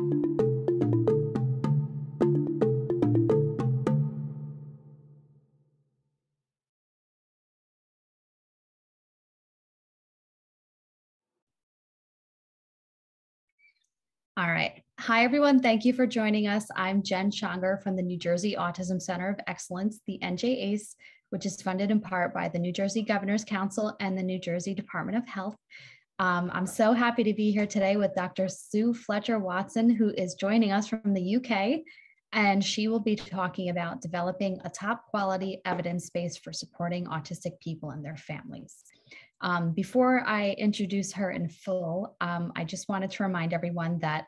All right. Hi, everyone. Thank you for joining us. I'm Jen Schonger from the New Jersey Autism Center of Excellence, the NJACE, which is funded in part by the New Jersey Governor's Council and the New Jersey Department of Health. Um, I'm so happy to be here today with Dr. Sue Fletcher Watson, who is joining us from the UK, and she will be talking about developing a top quality evidence base for supporting autistic people and their families. Um, before I introduce her in full, um, I just wanted to remind everyone that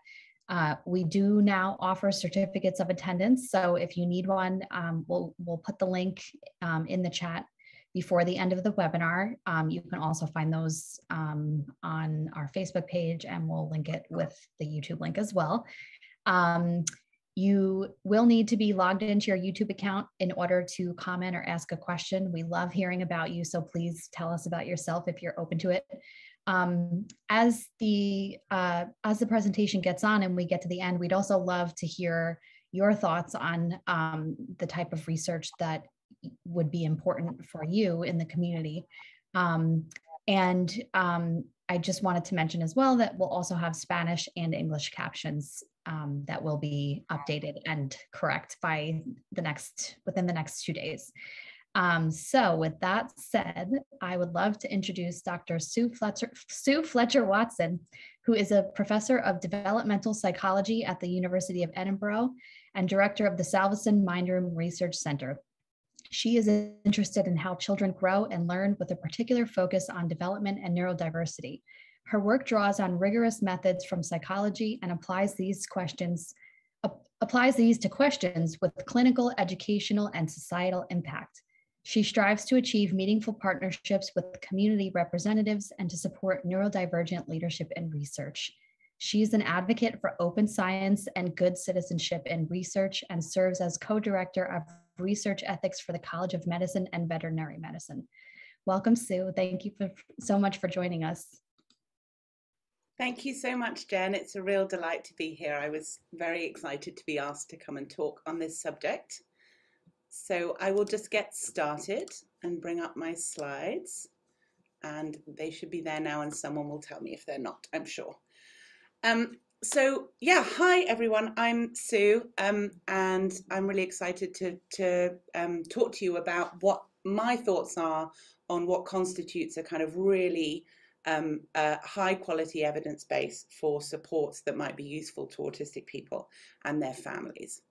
uh, we do now offer certificates of attendance. So if you need one, um, we'll, we'll put the link um, in the chat before the end of the webinar. Um, you can also find those um, on our Facebook page and we'll link it with the YouTube link as well. Um, you will need to be logged into your YouTube account in order to comment or ask a question. We love hearing about you, so please tell us about yourself if you're open to it. Um, as the uh, as the presentation gets on and we get to the end, we'd also love to hear your thoughts on um, the type of research that would be important for you in the community. Um, and um, I just wanted to mention as well that we'll also have Spanish and English captions um, that will be updated and correct by the next within the next two days. Um, so with that said, I would love to introduce Dr. Sue Fletcher, Sue Fletcher Watson, who is a professor of developmental psychology at the University of Edinburgh and director of the Salvesen Mindroom Research Center. She is interested in how children grow and learn with a particular focus on development and neurodiversity. Her work draws on rigorous methods from psychology and applies these questions applies these to questions with clinical, educational, and societal impact. She strives to achieve meaningful partnerships with community representatives and to support neurodivergent leadership and research. She is an advocate for open science and good citizenship in research and serves as co-director of research ethics for the College of Medicine and Veterinary Medicine. Welcome, Sue. Thank you for, so much for joining us. Thank you so much, Jen. It's a real delight to be here. I was very excited to be asked to come and talk on this subject. So I will just get started and bring up my slides. And they should be there now, and someone will tell me if they're not, I'm sure. Um, so yeah, hi everyone. I'm Sue, um, and I'm really excited to to um, talk to you about what my thoughts are on what constitutes a kind of really um, high quality evidence base for supports that might be useful to autistic people and their families.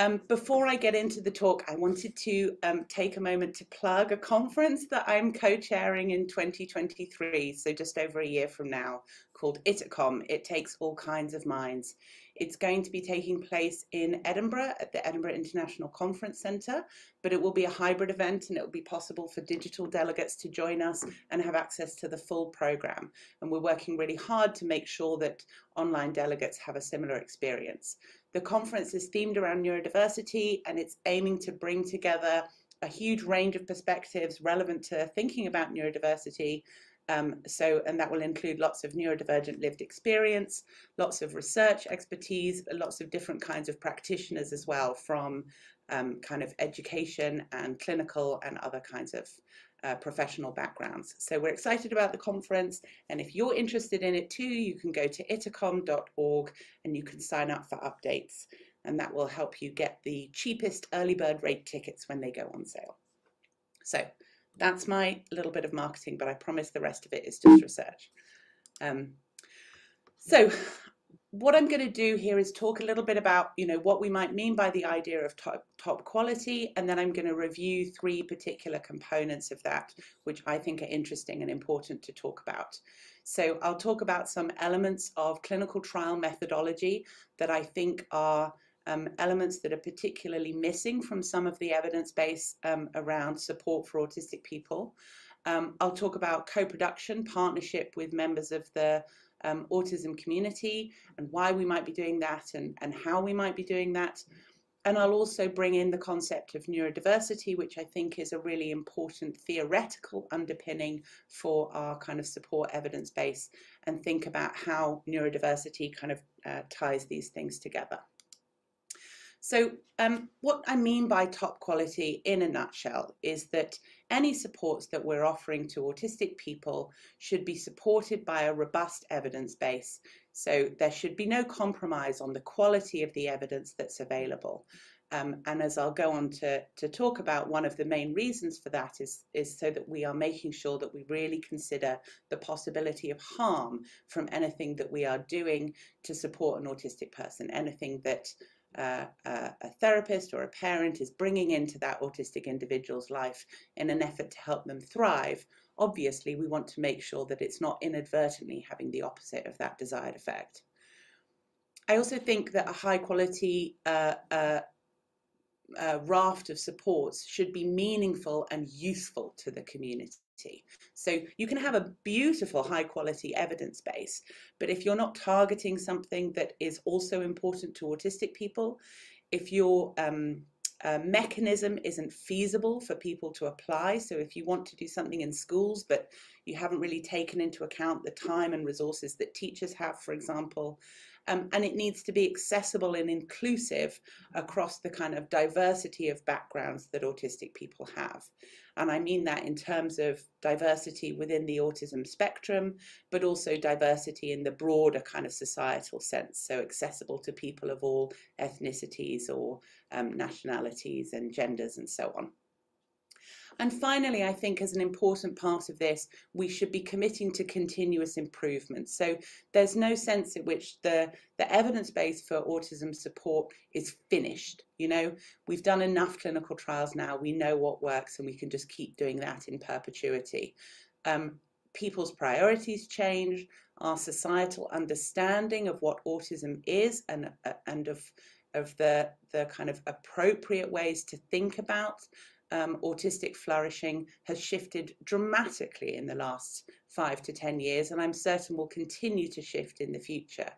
Um, before I get into the talk, I wanted to um, take a moment to plug a conference that I'm co-chairing in 2023, so just over a year from now, called ITAKOM. It takes all kinds of minds. It's going to be taking place in Edinburgh at the Edinburgh International Conference Centre, but it will be a hybrid event and it will be possible for digital delegates to join us and have access to the full programme. And we're working really hard to make sure that online delegates have a similar experience. The conference is themed around neurodiversity and it's aiming to bring together a huge range of perspectives relevant to thinking about neurodiversity. Um, so, and that will include lots of neurodivergent lived experience, lots of research expertise, lots of different kinds of practitioners as well from um, kind of education and clinical and other kinds of uh, professional backgrounds. So we're excited about the conference and if you're interested in it too, you can go to itakom.org and you can sign up for updates and that will help you get the cheapest early bird rate tickets when they go on sale. So that's my little bit of marketing, but I promise the rest of it is just research. Um, so what I'm going to do here is talk a little bit about, you know, what we might mean by the idea of top, top quality, and then I'm going to review three particular components of that, which I think are interesting and important to talk about. So I'll talk about some elements of clinical trial methodology that I think are um, elements that are particularly missing from some of the evidence base um, around support for autistic people. Um, I'll talk about co-production, partnership with members of the um, autism community and why we might be doing that and, and how we might be doing that. and I'll also bring in the concept of neurodiversity, which I think is a really important theoretical underpinning for our kind of support evidence base, and think about how neurodiversity kind of uh, ties these things together. So um, what I mean by top quality in a nutshell is that any supports that we're offering to autistic people should be supported by a robust evidence base. So there should be no compromise on the quality of the evidence that's available. Um, and as I'll go on to, to talk about, one of the main reasons for that is, is so that we are making sure that we really consider the possibility of harm from anything that we are doing to support an autistic person, anything that uh, a therapist or a parent is bringing into that autistic individual's life in an effort to help them thrive, obviously we want to make sure that it's not inadvertently having the opposite of that desired effect. I also think that a high quality uh, uh, uh raft of supports should be meaningful and useful to the community. So you can have a beautiful high quality evidence base, but if you're not targeting something that is also important to autistic people, if your um, uh, mechanism isn't feasible for people to apply. So if you want to do something in schools, but you haven't really taken into account the time and resources that teachers have, for example, um, and it needs to be accessible and inclusive across the kind of diversity of backgrounds that autistic people have. And I mean that in terms of diversity within the autism spectrum, but also diversity in the broader kind of societal sense, so accessible to people of all ethnicities or um, nationalities and genders and so on. And finally, I think as an important part of this, we should be committing to continuous improvement. So there's no sense in which the, the evidence base for autism support is finished. You know, we've done enough clinical trials now, we know what works, and we can just keep doing that in perpetuity. Um, people's priorities change, our societal understanding of what autism is and, uh, and of, of the, the kind of appropriate ways to think about um, autistic flourishing has shifted dramatically in the last five to 10 years, and I'm certain will continue to shift in the future.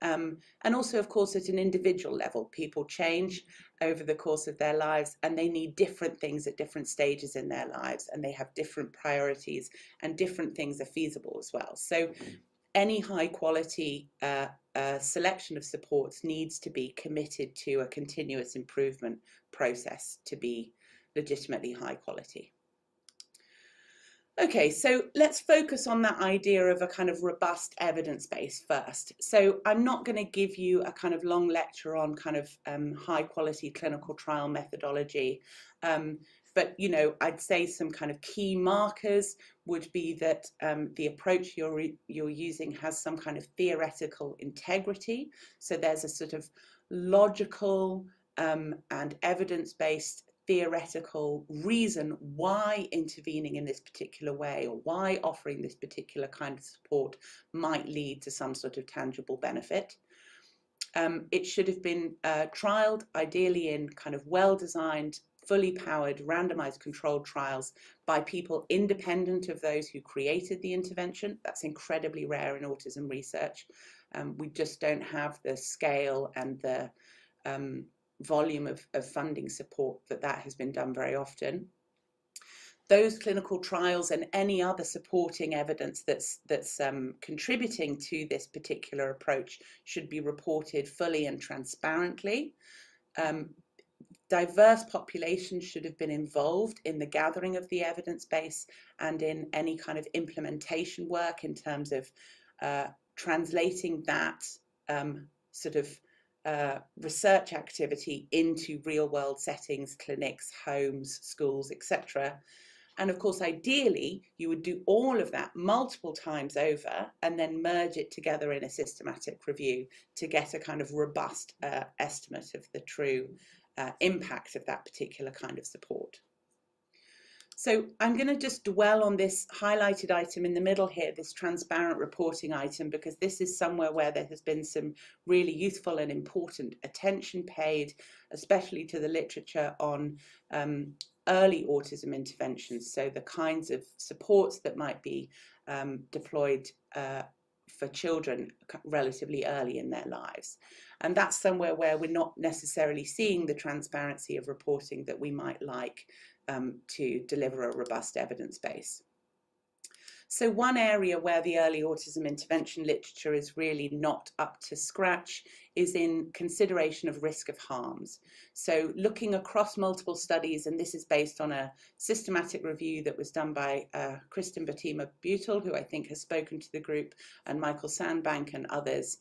Um, and also, of course, at an individual level, people change over the course of their lives and they need different things at different stages in their lives, and they have different priorities, and different things are feasible as well. So, any high quality uh, uh, selection of supports needs to be committed to a continuous improvement process to be legitimately high quality. Okay, so let's focus on that idea of a kind of robust evidence base first. So I'm not going to give you a kind of long lecture on kind of um, high quality clinical trial methodology, um, but you know I'd say some kind of key markers would be that um, the approach you're you're using has some kind of theoretical integrity. So there's a sort of logical um, and evidence based theoretical reason why intervening in this particular way or why offering this particular kind of support might lead to some sort of tangible benefit. Um, it should have been uh, trialed ideally in kind of well-designed, fully powered, randomized controlled trials by people independent of those who created the intervention. That's incredibly rare in autism research. Um, we just don't have the scale and the um, volume of, of funding support that that has been done very often. Those clinical trials and any other supporting evidence that's that's um, contributing to this particular approach should be reported fully and transparently. Um, diverse populations should have been involved in the gathering of the evidence base and in any kind of implementation work in terms of uh, translating that um, sort of research activity into real world settings, clinics, homes, schools, etc. And of course, ideally, you would do all of that multiple times over and then merge it together in a systematic review to get a kind of robust uh, estimate of the true uh, impact of that particular kind of support. So I'm going to just dwell on this highlighted item in the middle here, this transparent reporting item, because this is somewhere where there has been some really useful and important attention paid, especially to the literature on um, early autism interventions. So the kinds of supports that might be um, deployed uh, for children relatively early in their lives. And that's somewhere where we're not necessarily seeing the transparency of reporting that we might like um, to deliver a robust evidence base. So one area where the early autism intervention literature is really not up to scratch is in consideration of risk of harms. So looking across multiple studies, and this is based on a systematic review that was done by uh, Kristen Batima Butel, who I think has spoken to the group, and Michael Sandbank and others.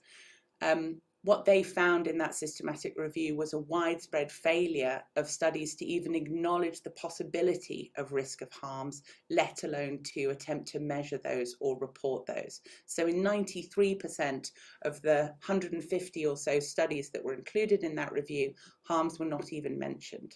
Um, what they found in that systematic review was a widespread failure of studies to even acknowledge the possibility of risk of harms, let alone to attempt to measure those or report those. So in 93% of the 150 or so studies that were included in that review, harms were not even mentioned.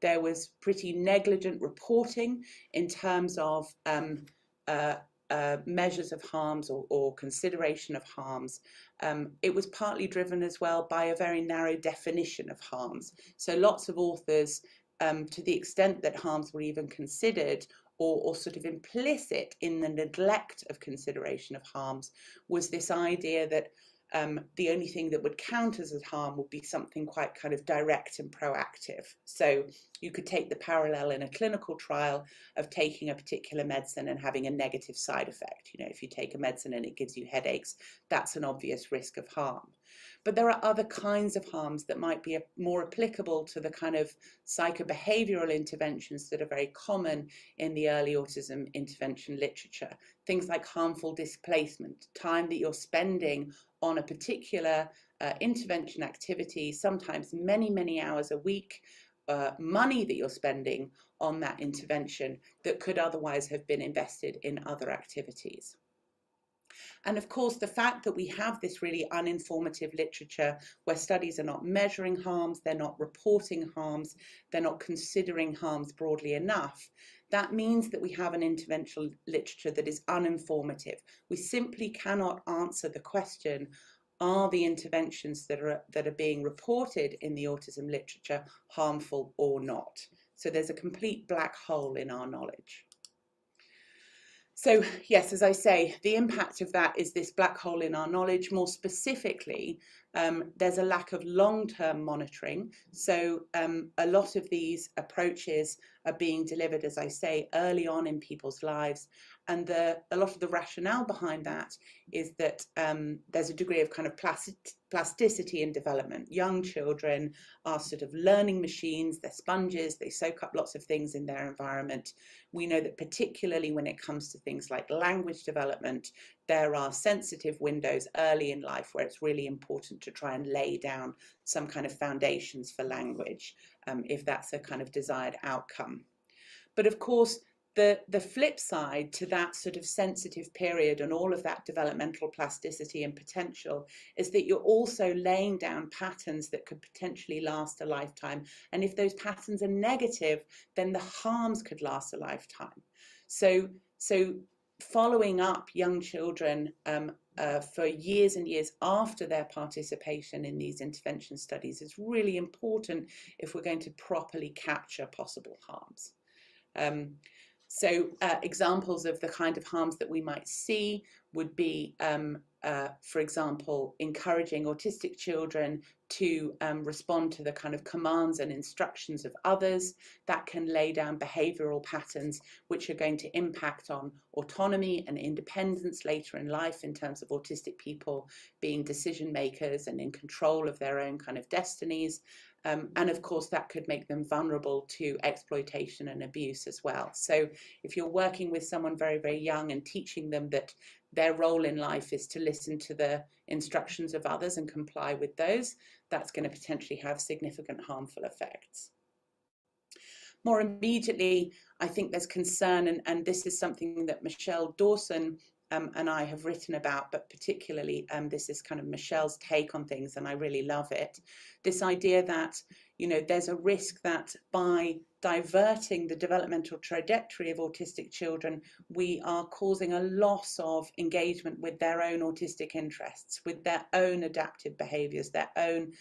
There was pretty negligent reporting in terms of um, uh, uh, measures of harms or, or, consideration of harms, um, it was partly driven as well by a very narrow definition of harms. So lots of authors, um, to the extent that harms were even considered or, or, sort of implicit in the neglect of consideration of harms, was this idea that um, the only thing that would count as a harm would be something quite kind of direct and proactive. So you could take the parallel in a clinical trial of taking a particular medicine and having a negative side effect. You know, if you take a medicine and it gives you headaches, that's an obvious risk of harm. But there are other kinds of harms that might be more applicable to the kind of psychobehavioral interventions that are very common in the early autism intervention literature. Things like harmful displacement, time that you're spending on a particular uh, intervention activity, sometimes many, many hours a week, uh, money that you're spending on that intervention that could otherwise have been invested in other activities. And of course, the fact that we have this really uninformative literature where studies are not measuring harms, they're not reporting harms, they're not considering harms broadly enough, that means that we have an interventional literature that is uninformative. We simply cannot answer the question, are the interventions that are, that are being reported in the autism literature harmful or not? So there's a complete black hole in our knowledge. So yes, as I say, the impact of that is this black hole in our knowledge. More specifically, um, there's a lack of long-term monitoring. So um, a lot of these approaches are being delivered, as I say, early on in people's lives. And the, a lot of the rationale behind that is that um, there's a degree of kind of plasticity in development. Young children are sort of learning machines, they're sponges, they soak up lots of things in their environment. We know that particularly when it comes to things like language development, there are sensitive windows early in life where it's really important to try and lay down some kind of foundations for language um, if that's a kind of desired outcome. But of course, the, the flip side to that sort of sensitive period and all of that developmental plasticity and potential is that you're also laying down patterns that could potentially last a lifetime. And if those patterns are negative, then the harms could last a lifetime. So, so following up young children um, uh, for years and years after their participation in these intervention studies is really important if we're going to properly capture possible harms. Um, so uh, examples of the kind of harms that we might see would be, um, uh, for example, encouraging autistic children to um, respond to the kind of commands and instructions of others. That can lay down behavioral patterns which are going to impact on autonomy and independence later in life in terms of autistic people being decision makers and in control of their own kind of destinies um, and of course, that could make them vulnerable to exploitation and abuse as well. So if you're working with someone very, very young and teaching them that their role in life is to listen to the instructions of others and comply with those, that's going to potentially have significant harmful effects. More immediately, I think there's concern, and, and this is something that Michelle Dawson um, and I have written about, but particularly um, this is kind of Michelle's take on things, and I really love it. This idea that you know there's a risk that by diverting the developmental trajectory of autistic children, we are causing a loss of engagement with their own autistic interests, with their own adaptive behaviours, their own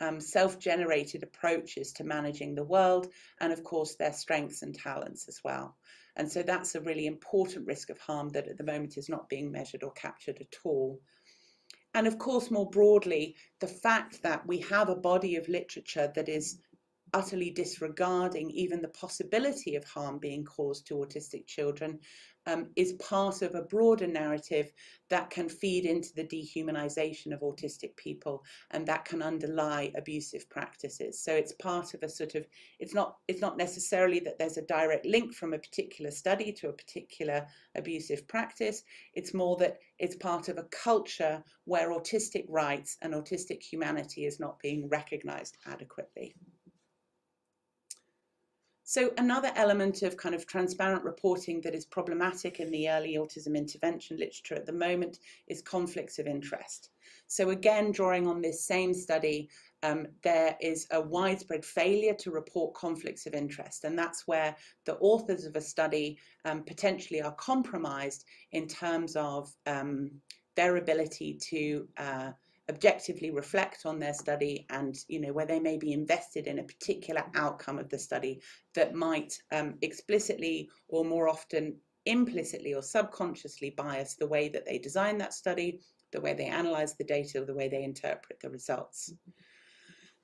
um, self-generated approaches to managing the world, and of course their strengths and talents as well. And so that's a really important risk of harm that at the moment is not being measured or captured at all. And of course, more broadly, the fact that we have a body of literature that is utterly disregarding even the possibility of harm being caused to autistic children um, is part of a broader narrative that can feed into the dehumanization of autistic people and that can underlie abusive practices. So it's part of a sort of it's not it's not necessarily that there's a direct link from a particular study to a particular abusive practice. It's more that it's part of a culture where autistic rights and autistic humanity is not being recognized adequately so another element of kind of transparent reporting that is problematic in the early autism intervention literature at the moment is conflicts of interest. So again, drawing on this same study, um, there is a widespread failure to report conflicts of interest, and that's where the authors of a study um, potentially are compromised in terms of um, their ability to uh, objectively reflect on their study and you know where they may be invested in a particular outcome of the study that might um, explicitly or more often implicitly or subconsciously bias the way that they design that study the way they analyze the data or the way they interpret the results mm -hmm.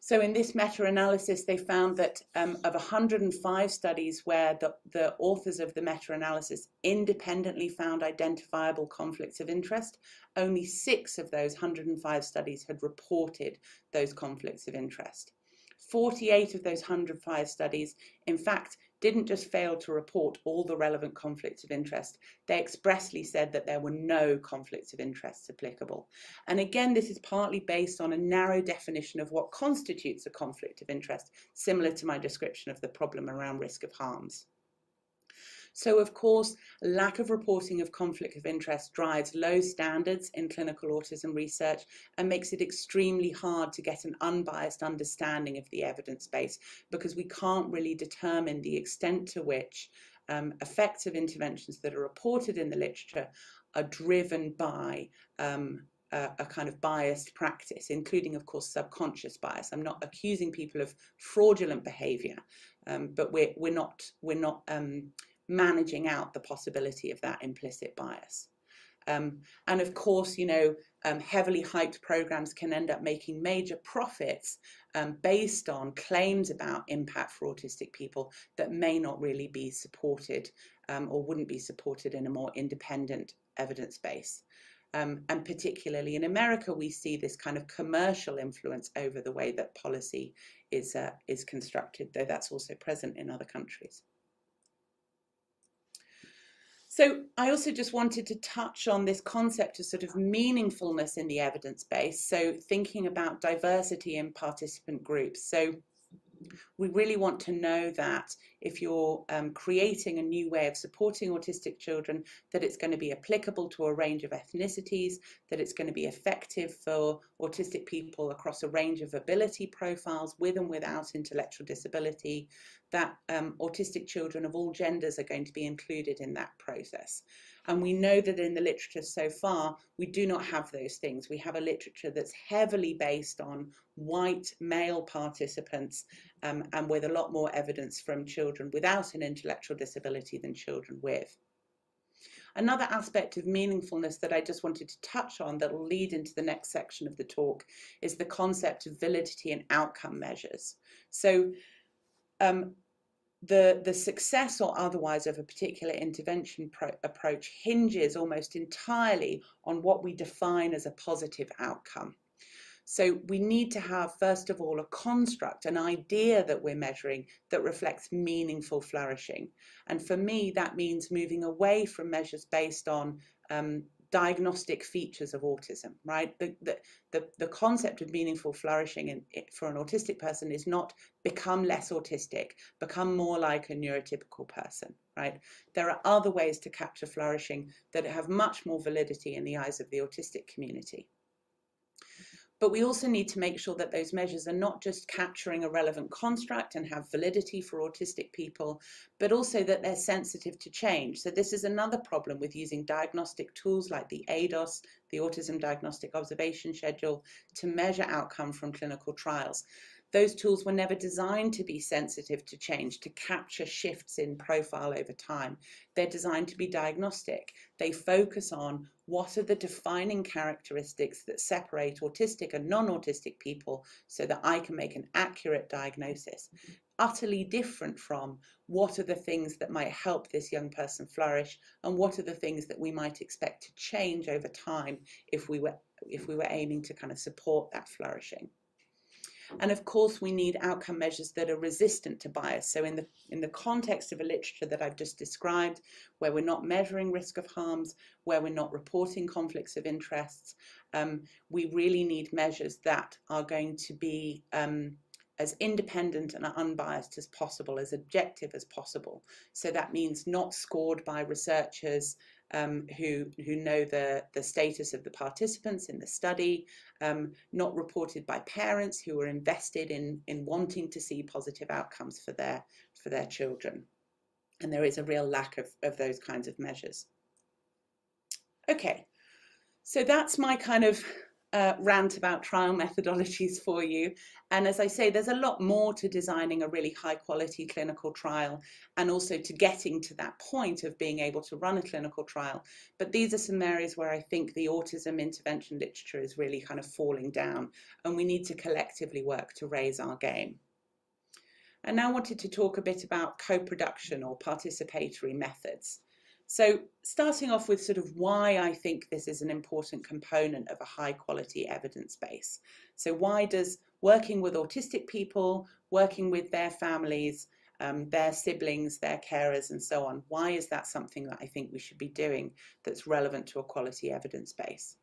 So in this meta-analysis, they found that um, of 105 studies where the, the authors of the meta-analysis independently found identifiable conflicts of interest, only six of those 105 studies had reported those conflicts of interest. 48 of those 105 studies, in fact, didn't just fail to report all the relevant conflicts of interest, they expressly said that there were no conflicts of interest applicable. And again, this is partly based on a narrow definition of what constitutes a conflict of interest, similar to my description of the problem around risk of harms. So of course, lack of reporting of conflict of interest drives low standards in clinical autism research and makes it extremely hard to get an unbiased understanding of the evidence base because we can't really determine the extent to which um, effective interventions that are reported in the literature are driven by um, a, a, kind of biased practice, including, of course, subconscious bias. I'm not accusing people of fraudulent behaviour, um, but we're we're not we're not um, managing out the possibility of that implicit bias. Um, and of course, you know, um, heavily hyped programs can end up making major profits um, based on claims about impact for autistic people that may not really be supported um, or wouldn't be supported in a more independent evidence base. Um, and particularly in America, we see this kind of commercial influence over the way that policy is, uh, is constructed, though that's also present in other countries. So I also just wanted to touch on this concept of sort of meaningfulness in the evidence base. So thinking about diversity in participant groups. So we really want to know that if you're um, creating a new way of supporting autistic children, that it's going to be applicable to a range of ethnicities, that it's going to be effective for autistic people across a range of ability profiles with and without intellectual disability, that um, autistic children of all genders are going to be included in that process. And we know that in the literature so far, we do not have those things. We have a literature that's heavily based on white male participants um, and with a lot more evidence from children without an intellectual disability than children with. Another aspect of meaningfulness that I just wanted to touch on that will lead into the next section of the talk is the concept of validity and outcome measures. So um, the, the success or otherwise of a particular intervention approach hinges almost entirely on what we define as a positive outcome. So we need to have, first of all, a construct, an idea that we're measuring that reflects meaningful flourishing. And for me, that means moving away from measures based on um, diagnostic features of autism, right? The, the, the, the concept of meaningful flourishing in, for an autistic person is not become less autistic, become more like a neurotypical person, right? There are other ways to capture flourishing that have much more validity in the eyes of the autistic community. But we also need to make sure that those measures are not just capturing a relevant construct and have validity for autistic people, but also that they're sensitive to change. So this is another problem with using diagnostic tools like the ADOS, the Autism Diagnostic Observation Schedule, to measure outcome from clinical trials those tools were never designed to be sensitive to change, to capture shifts in profile over time. They're designed to be diagnostic. They focus on what are the defining characteristics that separate autistic and non-autistic people so that I can make an accurate diagnosis. Utterly different from what are the things that might help this young person flourish and what are the things that we might expect to change over time if we were if we were aiming to kind of support that flourishing. And of course, we need outcome measures that are resistant to bias. So in the, in the context of a literature that I've just described, where we're not measuring risk of harms, where we're not reporting conflicts of interests, um, we really need measures that are going to be um, as independent and unbiased as possible, as objective as possible. So that means not scored by researchers um, who, who know the, the status of the participants in the study, um, not reported by parents who are invested in, in wanting to see positive outcomes for their, for their children. And there is a real lack of, of those kinds of measures. Okay, so that's my kind of uh, rant about trial methodologies for you. And as I say, there's a lot more to designing a really high quality clinical trial and also to getting to that point of being able to run a clinical trial. But these are some areas where I think the autism intervention literature is really kind of falling down and we need to collectively work to raise our game. I now wanted to talk a bit about co-production or participatory methods. So starting off with sort of why I think this is an important component of a high quality evidence base. So why does working with autistic people, working with their families, um, their siblings, their carers and so on, why is that something that I think we should be doing that's relevant to a quality evidence base?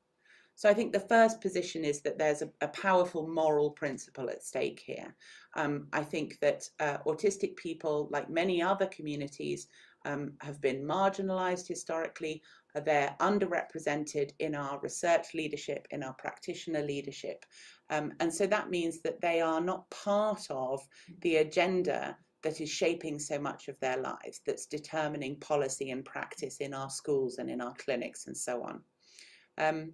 So I think the first position is that there's a, a powerful moral principle at stake here. Um, I think that uh, autistic people, like many other communities, um, have been marginalised historically. They're underrepresented in our research leadership, in our practitioner leadership. Um, and so that means that they are not part of the agenda that is shaping so much of their lives, that's determining policy and practice in our schools and in our clinics and so on. Um,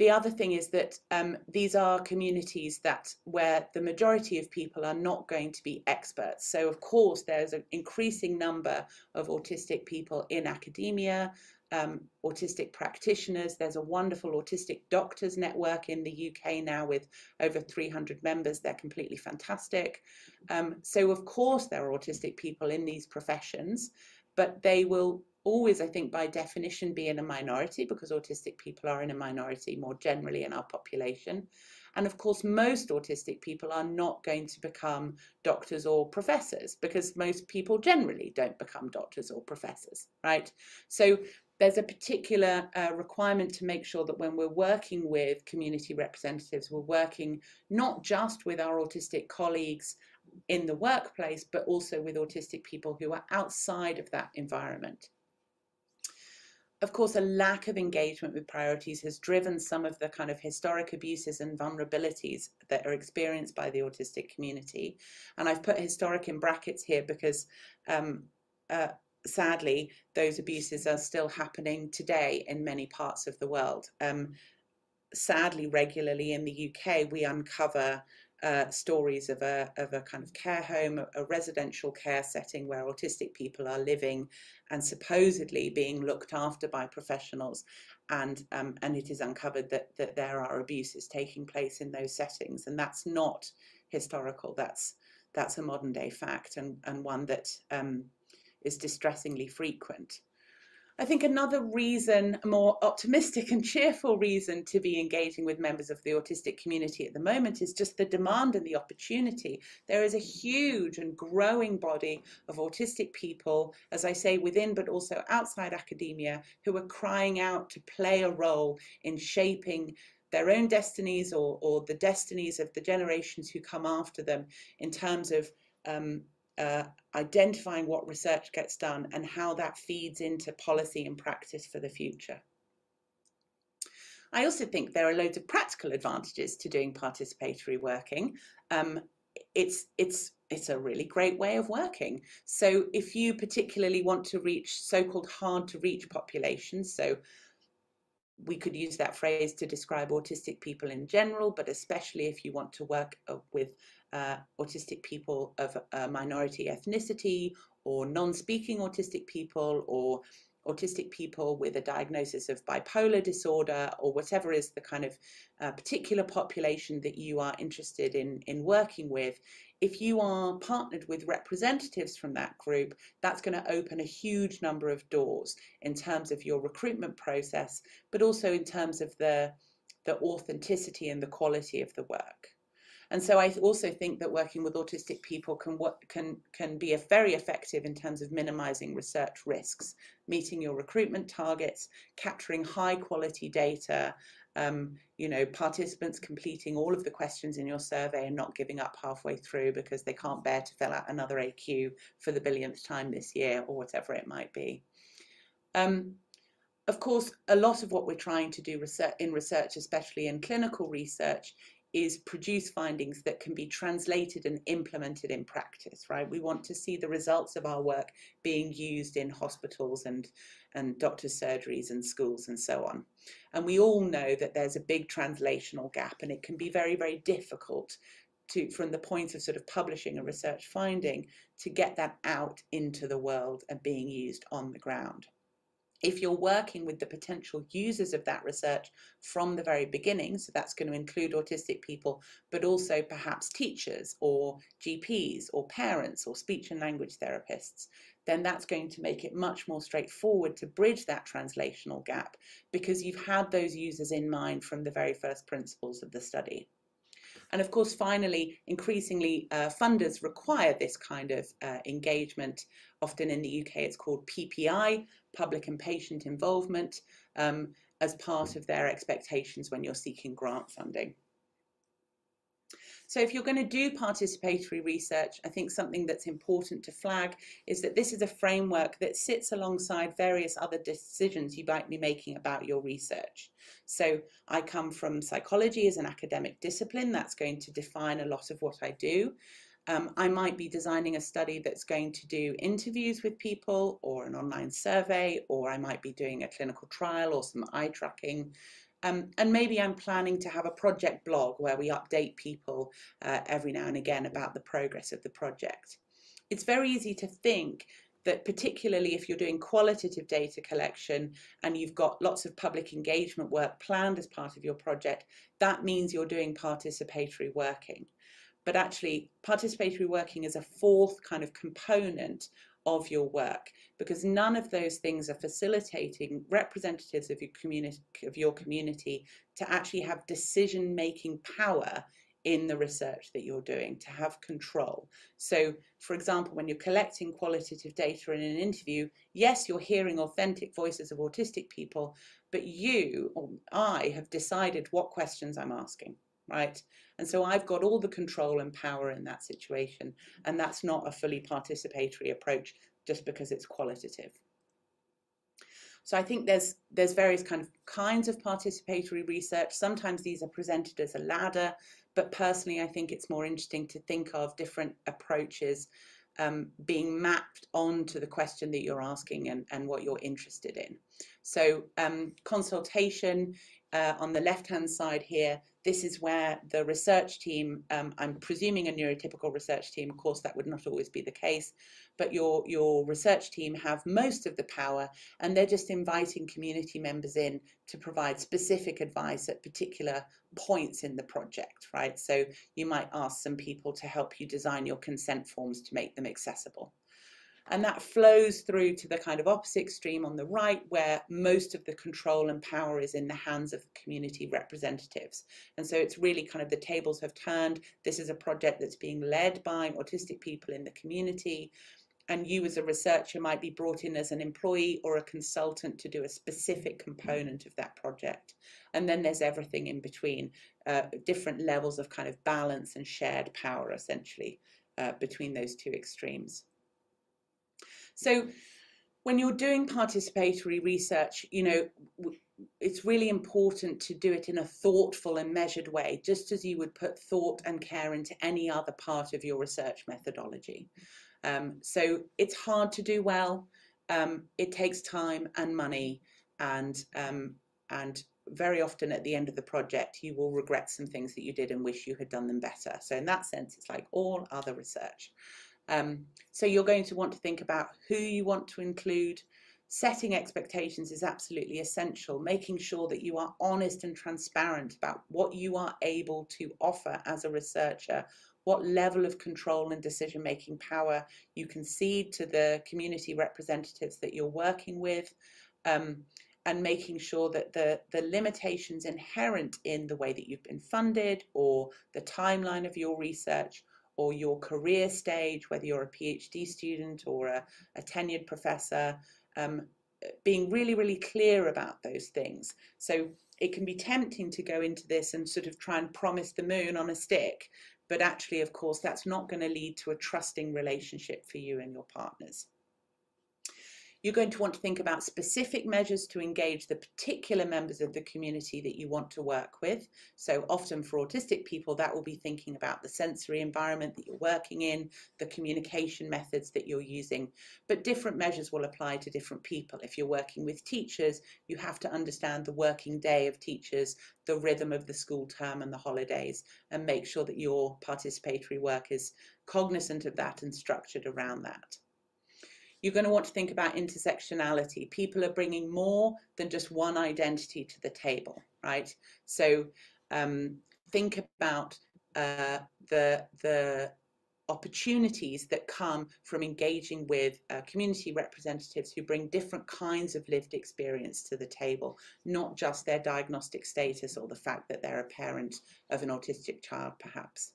the other thing is that um, these are communities that where the majority of people are not going to be experts. So of course there's an increasing number of autistic people in academia, um, autistic practitioners. There's a wonderful autistic doctors network in the UK now with over 300 members. They're completely fantastic. Um, so of course there are autistic people in these professions, but they will always, I think, by definition, be in a minority because autistic people are in a minority more generally in our population. And of course, most autistic people are not going to become doctors or professors because most people generally don't become doctors or professors, right? So there's a particular uh, requirement to make sure that when we're working with community representatives, we're working not just with our autistic colleagues in the workplace, but also with autistic people who are outside of that environment of course, a lack of engagement with priorities has driven some of the kind of historic abuses and vulnerabilities that are experienced by the autistic community. And I've put historic in brackets here because um, uh, sadly, those abuses are still happening today in many parts of the world. Um, sadly, regularly in the UK, we uncover uh, stories of a, of a kind of care home, a residential care setting where autistic people are living and supposedly being looked after by professionals. And, um, and it is uncovered that, that there are abuses taking place in those settings. And that's not historical, that's, that's a modern day fact and, and one that um, is distressingly frequent. I think another reason, a more optimistic and cheerful reason to be engaging with members of the autistic community at the moment is just the demand and the opportunity. There is a huge and growing body of autistic people, as I say, within but also outside academia, who are crying out to play a role in shaping their own destinies or, or the destinies of the generations who come after them in terms of um, uh, identifying what research gets done and how that feeds into policy and practice for the future. I also think there are loads of practical advantages to doing participatory working. Um, it's it's it's a really great way of working. So if you particularly want to reach so-called hard to reach populations, so we could use that phrase to describe autistic people in general, but especially if you want to work uh, with uh, autistic people of minority ethnicity or non-speaking autistic people or autistic people with a diagnosis of bipolar disorder or whatever is the kind of uh, particular population that you are interested in, in working with, if you are partnered with representatives from that group, that's going to open a huge number of doors in terms of your recruitment process, but also in terms of the, the authenticity and the quality of the work. And so I also think that working with autistic people can can can be very effective in terms of minimizing research risks, meeting your recruitment targets, capturing high quality data, um, you know, participants completing all of the questions in your survey and not giving up halfway through because they can't bear to fill out another AQ for the billionth time this year or whatever it might be. Um, of course, a lot of what we're trying to do research, in research, especially in clinical research, is produce findings that can be translated and implemented in practice, right? We want to see the results of our work being used in hospitals and, and doctors' surgeries and schools and so on. And we all know that there's a big translational gap and it can be very, very difficult to, from the point of sort of publishing a research finding to get that out into the world and being used on the ground if you're working with the potential users of that research from the very beginning, so that's going to include autistic people, but also perhaps teachers or GPs or parents or speech and language therapists, then that's going to make it much more straightforward to bridge that translational gap because you've had those users in mind from the very first principles of the study. And of course, finally, increasingly, uh, funders require this kind of uh, engagement. Often in the UK, it's called PPI, public and patient involvement, um, as part of their expectations when you're seeking grant funding. So if you're going to do participatory research, I think something that's important to flag is that this is a framework that sits alongside various other decisions you might be making about your research. So I come from psychology as an academic discipline. That's going to define a lot of what I do. Um, I might be designing a study that's going to do interviews with people or an online survey, or I might be doing a clinical trial or some eye tracking. Um, and maybe I'm planning to have a project blog where we update people uh, every now and again about the progress of the project. It's very easy to think that particularly if you're doing qualitative data collection and you've got lots of public engagement work planned as part of your project, that means you're doing participatory working. But actually, participatory working is a fourth kind of component of your work because none of those things are facilitating representatives of your community of your community to actually have decision making power in the research that you're doing to have control. So, for example, when you're collecting qualitative data in an interview, yes, you're hearing authentic voices of autistic people, but you or I have decided what questions I'm asking, right? And so I've got all the control and power in that situation. And that's not a fully participatory approach just because it's qualitative. So I think there's there's various kind of kinds of participatory research. Sometimes these are presented as a ladder, but personally I think it's more interesting to think of different approaches um, being mapped onto the question that you're asking and, and what you're interested in. So um, consultation uh, on the left-hand side here, this is where the research team, um, I'm presuming a neurotypical research team, of course that would not always be the case, but your, your research team have most of the power and they're just inviting community members in to provide specific advice at particular points in the project, right? So you might ask some people to help you design your consent forms to make them accessible. And that flows through to the kind of opposite extreme on the right, where most of the control and power is in the hands of community representatives. And so it's really kind of the tables have turned. This is a project that's being led by autistic people in the community. And you, as a researcher, might be brought in as an employee or a consultant to do a specific component of that project. And then there's everything in between, uh, different levels of kind of balance and shared power, essentially, uh, between those two extremes. So when you're doing participatory research, you know, it's really important to do it in a thoughtful and measured way, just as you would put thought and care into any other part of your research methodology. Um, so it's hard to do well. Um, it takes time and money, and um, and very often at the end of the project, you will regret some things that you did and wish you had done them better. So in that sense, it's like all other research. Um, so you're going to want to think about who you want to include. Setting expectations is absolutely essential, making sure that you are honest and transparent about what you are able to offer as a researcher, what level of control and decision making power you concede to the community representatives that you're working with. Um, and making sure that the, the limitations inherent in the way that you've been funded or the timeline of your research or your career stage, whether you're a PhD student or a, a tenured professor, um, being really, really clear about those things. So it can be tempting to go into this and sort of try and promise the moon on a stick, but actually, of course, that's not going to lead to a trusting relationship for you and your partners. You're going to want to think about specific measures to engage the particular members of the community that you want to work with. So often for autistic people, that will be thinking about the sensory environment that you're working in, the communication methods that you're using, but different measures will apply to different people. If you're working with teachers, you have to understand the working day of teachers, the rhythm of the school term and the holidays, and make sure that your participatory work is cognizant of that and structured around that you're going to want to think about intersectionality. People are bringing more than just one identity to the table, right? So um, think about uh, the the opportunities that come from engaging with uh, community representatives who bring different kinds of lived experience to the table, not just their diagnostic status or the fact that they're a parent of an autistic child, perhaps.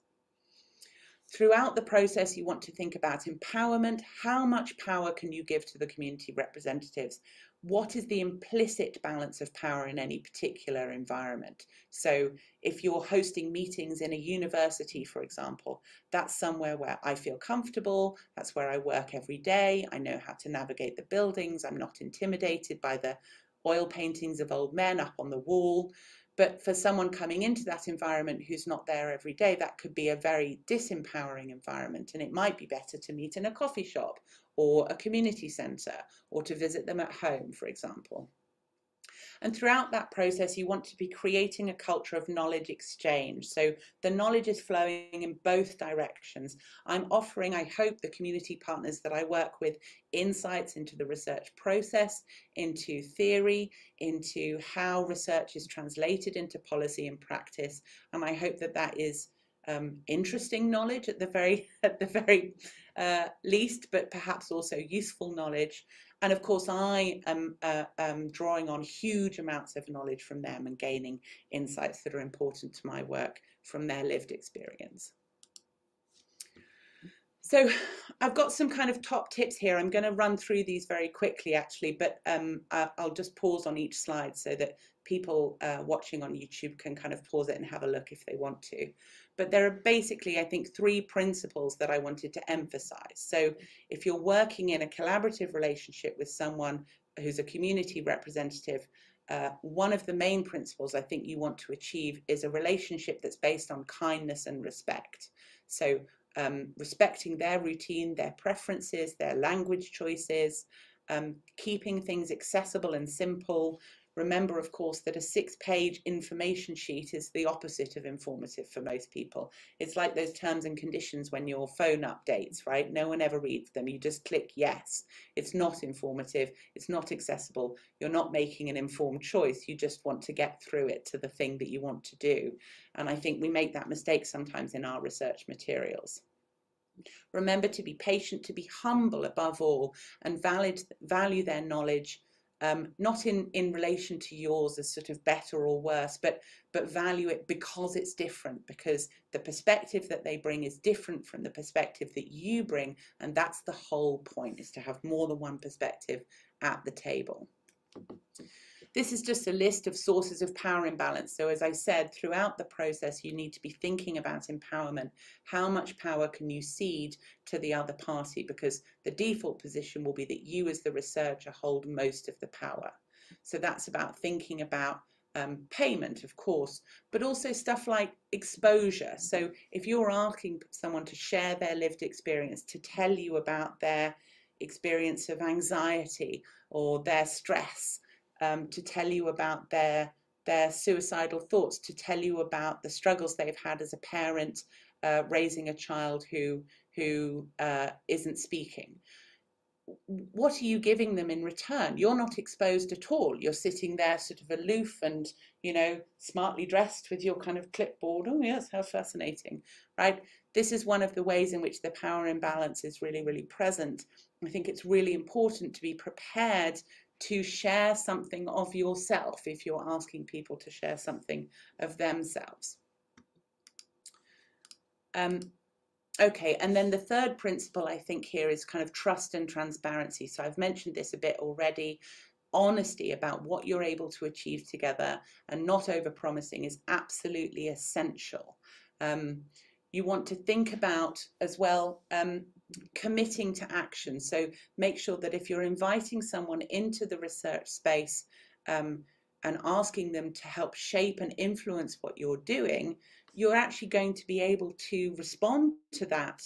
Throughout the process, you want to think about empowerment. How much power can you give to the community representatives? What is the implicit balance of power in any particular environment? So if you're hosting meetings in a university, for example, that's somewhere where I feel comfortable. That's where I work every day. I know how to navigate the buildings. I'm not intimidated by the oil paintings of old men up on the wall. But for someone coming into that environment who's not there every day, that could be a very disempowering environment. And it might be better to meet in a coffee shop or a community centre or to visit them at home, for example. And throughout that process, you want to be creating a culture of knowledge exchange. So the knowledge is flowing in both directions. I'm offering, I hope, the community partners that I work with insights into the research process, into theory, into how research is translated into policy and practice. And I hope that that is um, interesting knowledge at the very at the very uh, least, but perhaps also useful knowledge and of course, I am uh, um, drawing on huge amounts of knowledge from them and gaining insights that are important to my work from their lived experience. So I've got some kind of top tips here. I'm going to run through these very quickly, actually, but um, I'll just pause on each slide so that people uh, watching on YouTube can kind of pause it and have a look if they want to. But there are basically, I think, three principles that I wanted to emphasize. So if you're working in a collaborative relationship with someone who's a community representative, uh, one of the main principles I think you want to achieve is a relationship that's based on kindness and respect. So um, respecting their routine, their preferences, their language choices, um, keeping things accessible and simple, Remember, of course, that a six page information sheet is the opposite of informative for most people. It's like those terms and conditions when your phone updates, right? No one ever reads them. You just click yes. It's not informative. It's not accessible. You're not making an informed choice. You just want to get through it to the thing that you want to do. And I think we make that mistake sometimes in our research materials. Remember to be patient, to be humble above all, and valid, value their knowledge um, not in, in relation to yours as sort of better or worse, but, but value it because it's different, because the perspective that they bring is different from the perspective that you bring. And that's the whole point, is to have more than one perspective at the table. This is just a list of sources of power imbalance. So as I said, throughout the process, you need to be thinking about empowerment. How much power can you cede to the other party? Because the default position will be that you as the researcher hold most of the power. So that's about thinking about um, payment, of course, but also stuff like exposure. So if you're asking someone to share their lived experience, to tell you about their experience of anxiety or their stress, um, to tell you about their their suicidal thoughts, to tell you about the struggles they've had as a parent uh, raising a child who who uh, not speaking what are you giving them in return? You're not exposed at all. You're sitting there sort of aloof and, you know, smartly dressed with your kind of clipboard. Oh, yes, how fascinating, right? This is one of the ways in which the power imbalance is really, really present. I think it's really important to be prepared to share something of yourself if you're asking people to share something of themselves. Um, Okay, and then the third principle I think here is kind of trust and transparency. So I've mentioned this a bit already. Honesty about what you're able to achieve together and not over promising is absolutely essential. Um, you want to think about as well um, committing to action. So make sure that if you're inviting someone into the research space um, and asking them to help shape and influence what you're doing, you're actually going to be able to respond to that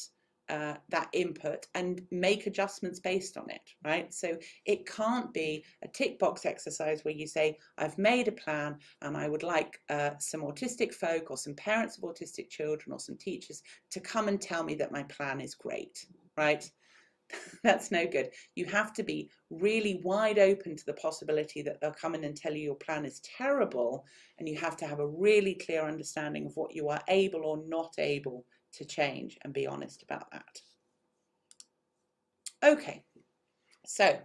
uh, that input and make adjustments based on it, right? So it can't be a tick box exercise where you say, I've made a plan and I would like uh, some autistic folk or some parents of autistic children or some teachers to come and tell me that my plan is great, right? that's no good. You have to be really wide open to the possibility that they'll come in and tell you your plan is terrible, and you have to have a really clear understanding of what you are able or not able to change and be honest about that. Okay, so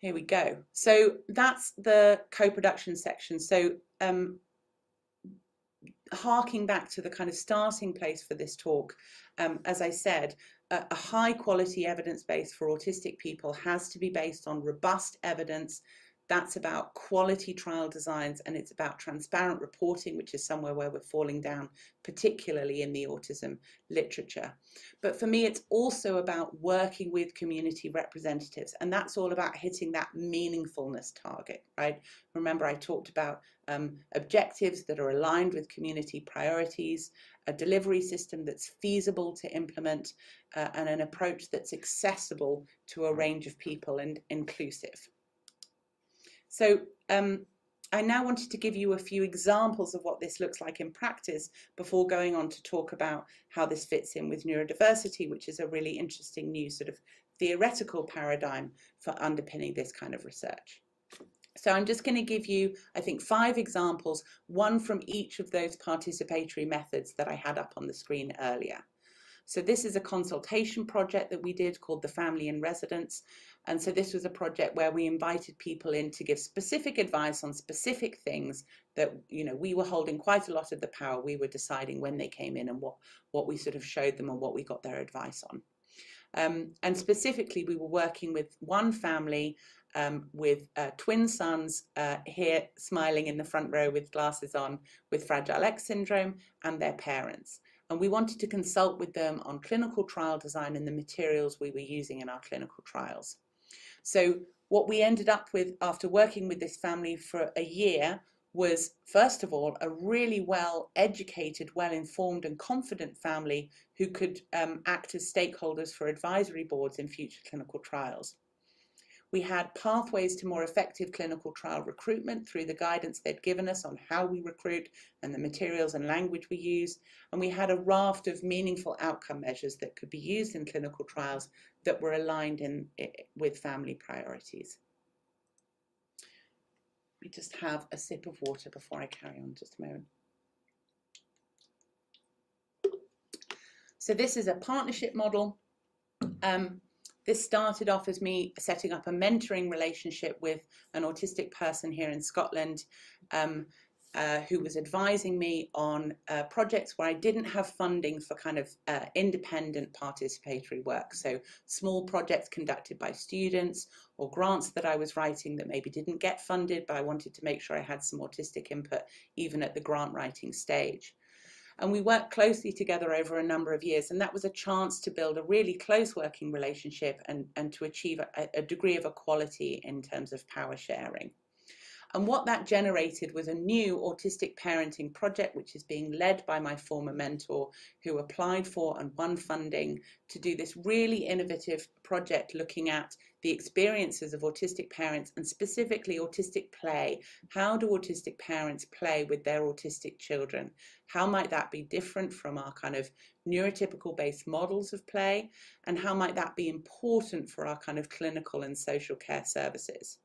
here we go. So that's the co-production section. So um, harking back to the kind of starting place for this talk, um, as I said, a, a high quality evidence base for autistic people has to be based on robust evidence that's about quality trial designs and it's about transparent reporting, which is somewhere where we're falling down, particularly in the autism literature. But for me, it's also about working with community representatives, and that's all about hitting that meaningfulness target, right? Remember, I talked about um, objectives that are aligned with community priorities, a delivery system that's feasible to implement, uh, and an approach that's accessible to a range of people and inclusive. So um, I now wanted to give you a few examples of what this looks like in practice before going on to talk about how this fits in with neurodiversity, which is a really interesting new sort of theoretical paradigm for underpinning this kind of research. So I'm just going to give you, I think, five examples, one from each of those participatory methods that I had up on the screen earlier. So this is a consultation project that we did called the Family in Residence. And so this was a project where we invited people in to give specific advice on specific things that, you know, we were holding quite a lot of the power. We were deciding when they came in and what, what we sort of showed them and what we got their advice on. Um, and specifically, we were working with one family um, with uh, twin sons uh, here smiling in the front row with glasses on with Fragile X syndrome and their parents. And we wanted to consult with them on clinical trial design and the materials we were using in our clinical trials. So what we ended up with after working with this family for a year was, first of all, a really well educated, well informed, and confident family who could um, act as stakeholders for advisory boards in future clinical trials. We had pathways to more effective clinical trial recruitment through the guidance they'd given us on how we recruit and the materials and language we use. And we had a raft of meaningful outcome measures that could be used in clinical trials that were aligned in, with family priorities. Me just have a sip of water before I carry on just a moment. So this is a partnership model. Um, this started off as me setting up a mentoring relationship with an autistic person here in Scotland um, uh, who was advising me on uh, projects where I didn't have funding for kind of uh, independent participatory work. So small projects conducted by students or grants that I was writing that maybe didn't get funded, but I wanted to make sure I had some autistic input even at the grant writing stage. And we worked closely together over a number of years. And that was a chance to build a really close working relationship and, and to achieve a, a degree of equality in terms of power sharing. And what that generated was a new autistic parenting project, which is being led by my former mentor, who applied for and won funding to do this really innovative project looking at the experiences of autistic parents and specifically autistic play. How do autistic parents play with their autistic children? How might that be different from our kind of neurotypical based models of play? And how might that be important for our kind of clinical and social care services?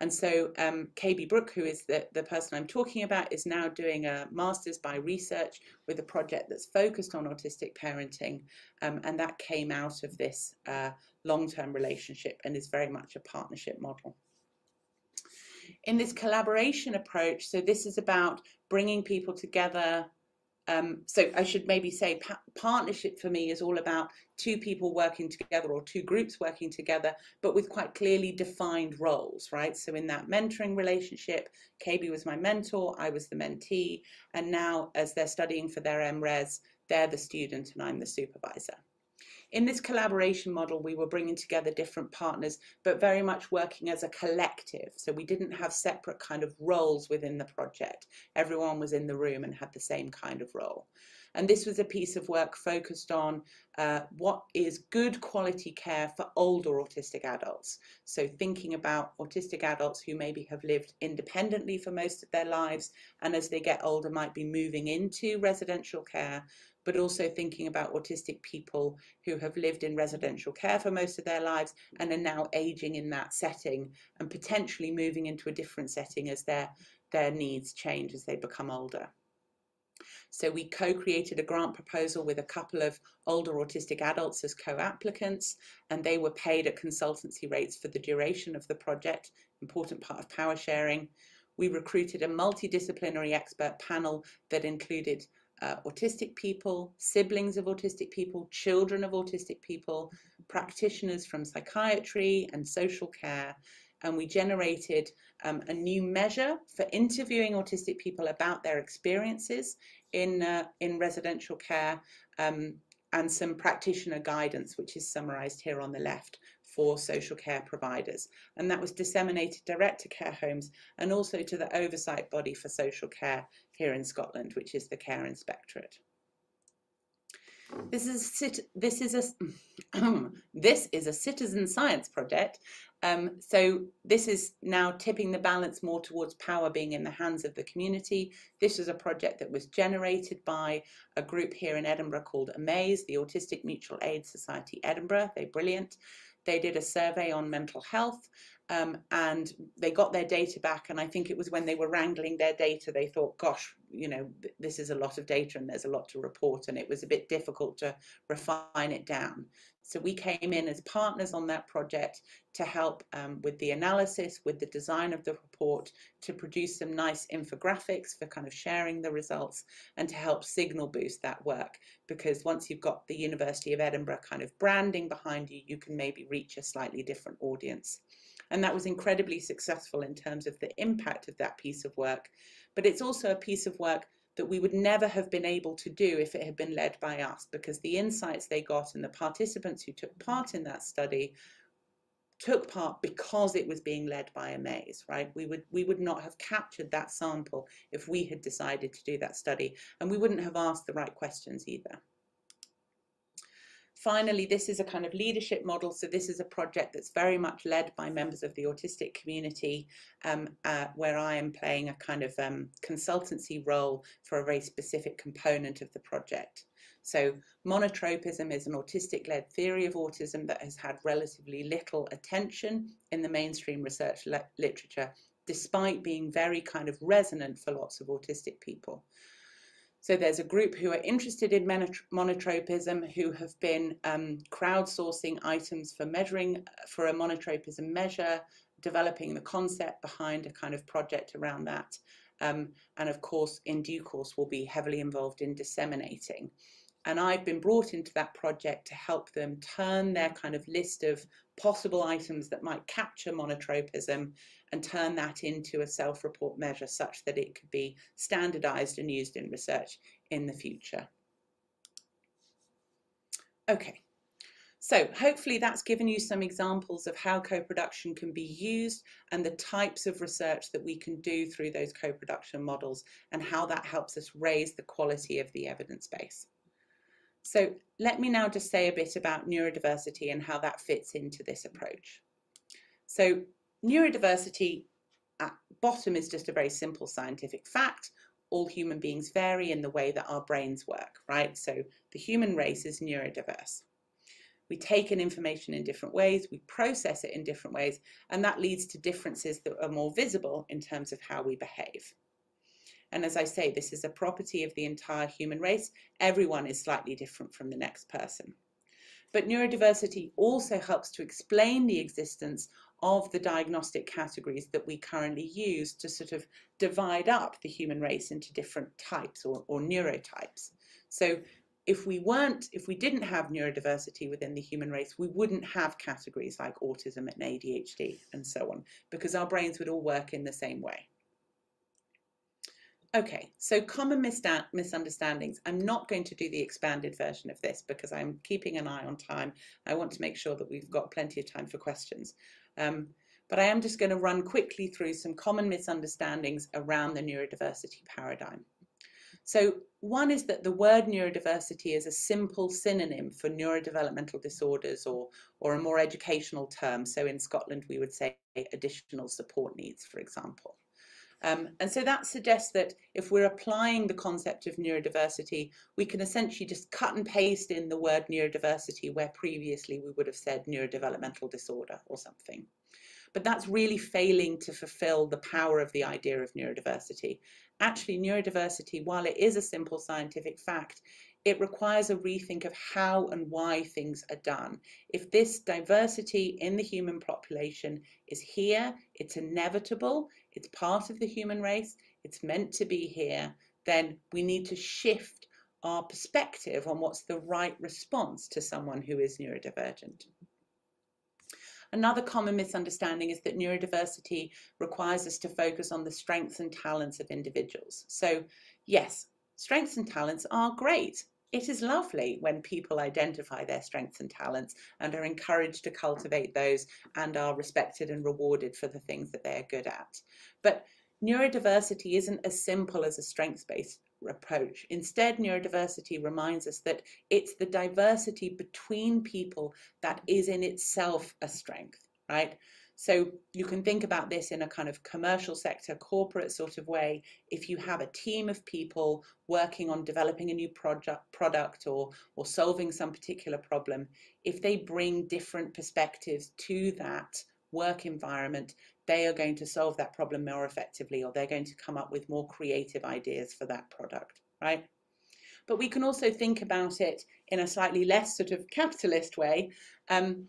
And so um, KB Brook, who is the, the person I'm talking about, is now doing a master's by research with a project that's focused on autistic parenting. Um, and that came out of this uh, long-term relationship and is very much a partnership model. In this collaboration approach, so this is about bringing people together um, so I should maybe say pa partnership for me is all about two people working together or two groups working together, but with quite clearly defined roles, right? So in that mentoring relationship, KB was my mentor, I was the mentee, and now as they're studying for their MRes, they're the student and I'm the supervisor. In this collaboration model, we were bringing together different partners, but very much working as a collective. So we didn't have separate kind of roles within the project. Everyone was in the room and had the same kind of role. And this was a piece of work focused on uh, what is good quality care for older autistic adults. So thinking about autistic adults who maybe have lived independently for most of their lives and as they get older might be moving into residential care, but also thinking about autistic people who have lived in residential care for most of their lives and are now aging in that setting and potentially moving into a different setting as their, their needs change as they become older. So we co-created a grant proposal with a couple of older autistic adults as co-applicants, and they were paid at consultancy rates for the duration of the project, important part of power sharing. We recruited a multidisciplinary expert panel that included uh, autistic people, siblings of autistic people, children of autistic people, practitioners from psychiatry and social care. And we generated um, a new measure for interviewing autistic people about their experiences in, uh, in residential care um, and some practitioner guidance, which is summarised here on the left for social care providers. And that was disseminated direct to care homes and also to the oversight body for social care here in Scotland, which is the Care Inspectorate. This is this is a this is a citizen science project. Um, so this is now tipping the balance more towards power being in the hands of the community. This is a project that was generated by a group here in Edinburgh called AMAZE, the Autistic Mutual Aid Society Edinburgh. They're brilliant. They did a survey on mental health um, and they got their data back. And I think it was when they were wrangling their data, they thought, gosh, you know, this is a lot of data and there's a lot to report. And it was a bit difficult to refine it down. So we came in as partners on that project to help um, with the analysis, with the design of the report, to produce some nice infographics for kind of sharing the results and to help signal boost that work. Because once you've got the University of Edinburgh kind of branding behind you, you can maybe reach a slightly different audience. And that was incredibly successful in terms of the impact of that piece of work. But it's also a piece of work that we would never have been able to do if it had been led by us because the insights they got and the participants who took part in that study took part because it was being led by AMAZE, right? We would we would not have captured that sample if we had decided to do that study and we wouldn't have asked the right questions either. Finally, this is a kind of leadership model. So this is a project that's very much led by members of the autistic community, um, uh, where I am playing a kind of um, consultancy role for a very specific component of the project. So monotropism is an autistic-led theory of autism that has had relatively little attention in the mainstream research literature, despite being very kind of resonant for lots of autistic people. So there's a group who are interested in monotropism who have been um, crowdsourcing items for measuring for a monotropism measure, developing the concept behind a kind of project around that. Um, and of course, in due course, will be heavily involved in disseminating. And I've been brought into that project to help them turn their kind of list of possible items that might capture monotropism and turn that into a self-report measure such that it could be standardized and used in research in the future. Okay, So hopefully that's given you some examples of how co-production can be used and the types of research that we can do through those co-production models and how that helps us raise the quality of the evidence base. So let me now just say a bit about neurodiversity and how that fits into this approach. So neurodiversity at bottom is just a very simple scientific fact. All human beings vary in the way that our brains work, right? So the human race is neurodiverse. We take in information in different ways, we process it in different ways, and that leads to differences that are more visible in terms of how we behave. And as I say, this is a property of the entire human race. Everyone is slightly different from the next person. But neurodiversity also helps to explain the existence of the diagnostic categories that we currently use to sort of divide up the human race into different types or, or neurotypes. So if we weren't, if we didn't have neurodiversity within the human race, we wouldn't have categories like autism and ADHD and so on, because our brains would all work in the same way. Okay, so common misunderstandings. I'm not going to do the expanded version of this because I'm keeping an eye on time. I want to make sure that we've got plenty of time for questions. Um, but I am just going to run quickly through some common misunderstandings around the neurodiversity paradigm. So one is that the word neurodiversity is a simple synonym for neurodevelopmental disorders or, or a more educational term. So in Scotland, we would say additional support needs, for example. Um, and so that suggests that if we're applying the concept of neurodiversity, we can essentially just cut and paste in the word neurodiversity where previously we would have said neurodevelopmental disorder or something. But that's really failing to fulfill the power of the idea of neurodiversity. Actually, neurodiversity, while it is a simple scientific fact, it requires a rethink of how and why things are done. If this diversity in the human population is here, it's inevitable, it's part of the human race, it's meant to be here, then we need to shift our perspective on what's the right response to someone who is neurodivergent. Another common misunderstanding is that neurodiversity requires us to focus on the strengths and talents of individuals. So yes, strengths and talents are great. It is lovely when people identify their strengths and talents and are encouraged to cultivate those and are respected and rewarded for the things that they are good at. But neurodiversity isn't as simple as a strengths-based approach. Instead, neurodiversity reminds us that it's the diversity between people that is in itself a strength, right? So you can think about this in a kind of commercial sector, corporate sort of way. If you have a team of people working on developing a new project, product or, or solving some particular problem, if they bring different perspectives to that work environment, they are going to solve that problem more effectively or they're going to come up with more creative ideas for that product, right? But we can also think about it in a slightly less sort of capitalist way. Um,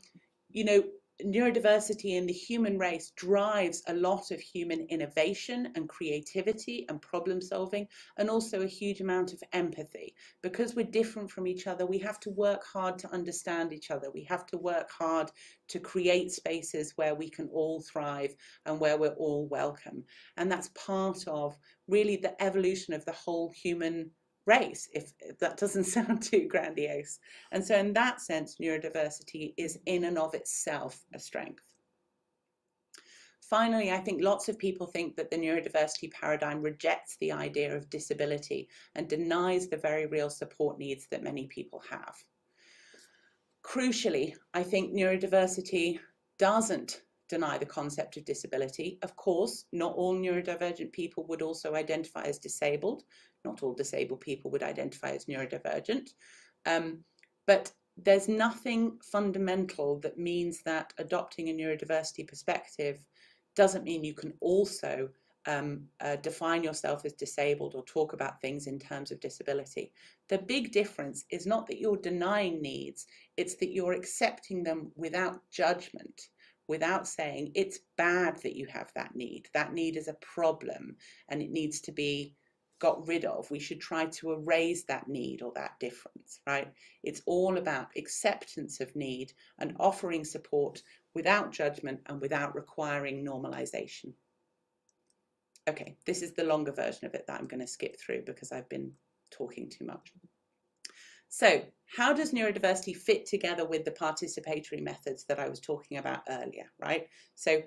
you know, neurodiversity in the human race drives a lot of human innovation and creativity and problem solving and also a huge amount of empathy. Because we're different from each other we have to work hard to understand each other. We have to work hard to create spaces where we can all thrive and where we're all welcome. And that's part of really the evolution of the whole human race, if, that doesn't sound too grandiose. And so in that sense, neurodiversity is in and of itself a strength. Finally, I think lots of people think that the neurodiversity paradigm rejects the idea of disability and denies the very real support needs that many people have. Crucially, I think neurodiversity doesn't deny the concept of disability. Of course, not all neurodivergent people would also identify as disabled. Not all disabled people would identify as neurodivergent. Um, but there's nothing fundamental that means that adopting a neurodiversity perspective doesn't mean you can also um, uh, define yourself as disabled or talk about things in terms of disability. The big difference is not that you're denying needs, it's that you're accepting them without judgment without saying it's bad that you have that need. That need is a problem and it needs to be got rid of. We should try to erase that need or that difference, right? It's all about acceptance of need and offering support without judgment and without requiring normalization. Okay, this is the longer version of it that I'm going to skip through because I've been talking too much. So how does neurodiversity fit together with the participatory methods that I was talking about earlier, right? So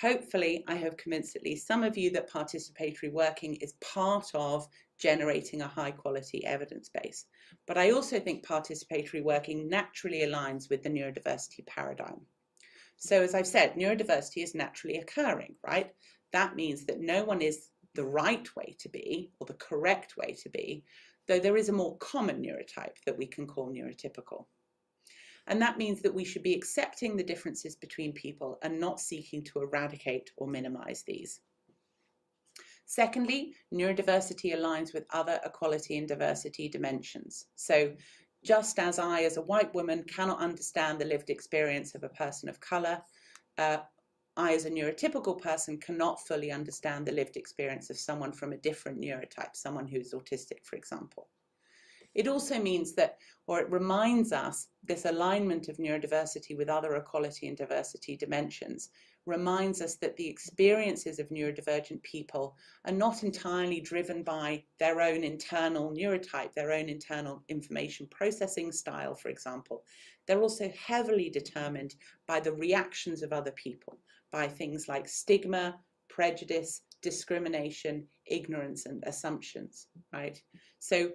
hopefully I have convinced at least some of you that participatory working is part of generating a high quality evidence base. But I also think participatory working naturally aligns with the neurodiversity paradigm. So as I've said, neurodiversity is naturally occurring, right? That means that no one is the right way to be or the correct way to be, though there is a more common neurotype that we can call neurotypical. And that means that we should be accepting the differences between people and not seeking to eradicate or minimize these. Secondly, neurodiversity aligns with other equality and diversity dimensions. So just as I, as a white woman, cannot understand the lived experience of a person of colour, uh, I, as a neurotypical person, cannot fully understand the lived experience of someone from a different neurotype, someone who's autistic, for example. It also means that, or it reminds us, this alignment of neurodiversity with other equality and diversity dimensions reminds us that the experiences of neurodivergent people are not entirely driven by their own internal neurotype, their own internal information processing style, for example. They're also heavily determined by the reactions of other people, by things like stigma, prejudice, discrimination, ignorance, and assumptions, right? So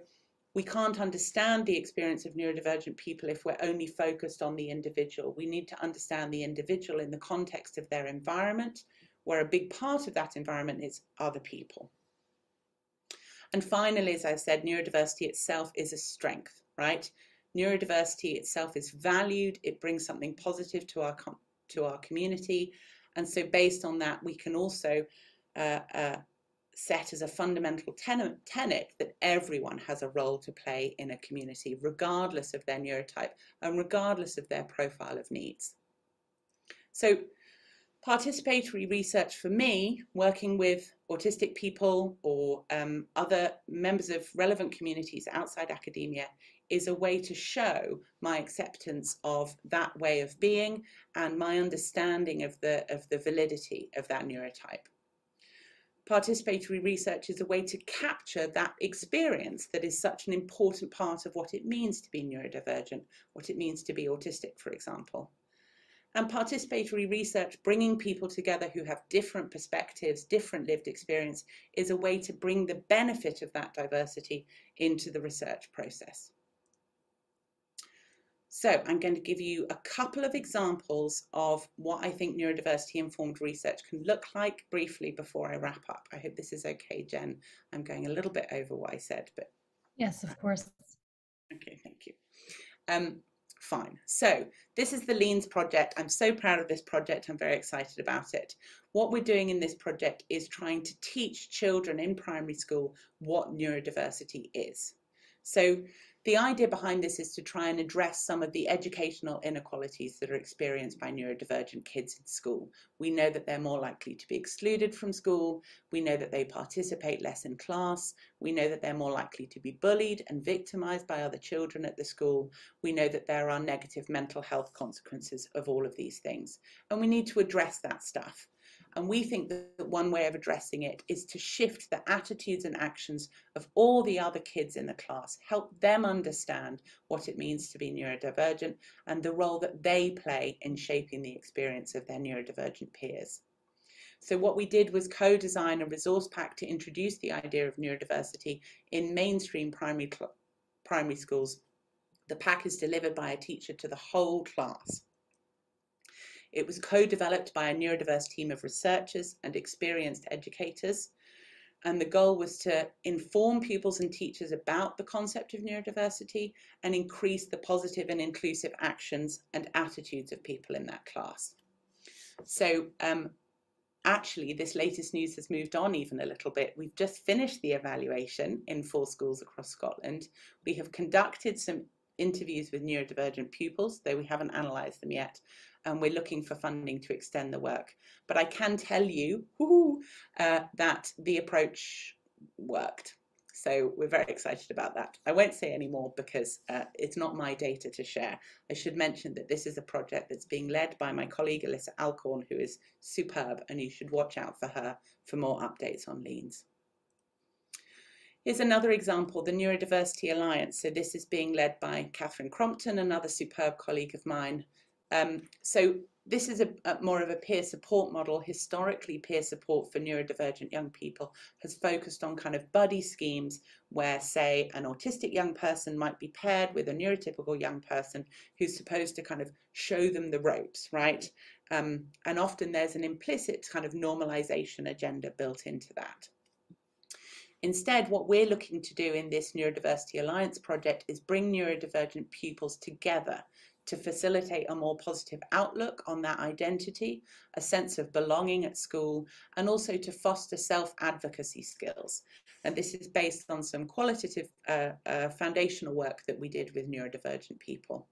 we can't understand the experience of neurodivergent people if we're only focused on the individual. We need to understand the individual in the context of their environment, where a big part of that environment is other people. And finally, as I said, neurodiversity itself is a strength, right? Neurodiversity itself is valued, it brings something positive to our, to our community, and so based on that, we can also uh, uh, set as a fundamental ten tenet that everyone has a role to play in a community, regardless of their neurotype and regardless of their profile of needs. So participatory research for me, working with autistic people or um, other members of relevant communities outside academia, is a way to show my acceptance of that way of being and my understanding of the, of the validity of that neurotype. Participatory research is a way to capture that experience that is such an important part of what it means to be neurodivergent, what it means to be autistic, for example. And participatory research, bringing people together who have different perspectives, different lived experience, is a way to bring the benefit of that diversity into the research process. So I'm going to give you a couple of examples of what I think neurodiversity informed research can look like briefly before I wrap up. I hope this is okay, Jen. I'm going a little bit over what I said, but. Yes, of course. Okay, thank you. Um, fine. So this is the LEANS project. I'm so proud of this project. I'm very excited about it. What we're doing in this project is trying to teach children in primary school what neurodiversity is. So the idea behind this is to try and address some of the educational inequalities that are experienced by neurodivergent kids in school. We know that they're more likely to be excluded from school. We know that they participate less in class. We know that they're more likely to be bullied and victimized by other children at the school. We know that there are negative mental health consequences of all of these things. And we need to address that stuff. And we think that one way of addressing it is to shift the attitudes and actions of all the other kids in the class, help them understand what it means to be neurodivergent and the role that they play in shaping the experience of their neurodivergent peers. So what we did was co-design a resource pack to introduce the idea of neurodiversity in mainstream primary, primary schools. The pack is delivered by a teacher to the whole class. It was co-developed by a neurodiverse team of researchers and experienced educators. And the goal was to inform pupils and teachers about the concept of neurodiversity and increase the positive and inclusive actions and attitudes of people in that class. So um, actually this latest news has moved on even a little bit. We've just finished the evaluation in four schools across Scotland. We have conducted some interviews with neurodivergent pupils, though we haven't analysed them yet, and we're looking for funding to extend the work. But I can tell you uh, that the approach worked. So we're very excited about that. I won't say any more because uh, it's not my data to share. I should mention that this is a project that's being led by my colleague Alyssa Alcorn, who is superb, and you should watch out for her for more updates on LEANS. Here's another example, the Neurodiversity Alliance. So this is being led by Catherine Crompton, another superb colleague of mine. Um, so this is a, a, more of a peer support model. Historically, peer support for neurodivergent young people has focused on kind of buddy schemes where, say, an autistic young person might be paired with a neurotypical young person who's supposed to kind of show them the ropes, right? Um, and often there's an implicit kind of normalization agenda built into that. Instead, what we're looking to do in this Neurodiversity Alliance project is bring neurodivergent pupils together to facilitate a more positive outlook on that identity, a sense of belonging at school, and also to foster self-advocacy skills. And this is based on some qualitative uh, uh, foundational work that we did with neurodivergent people.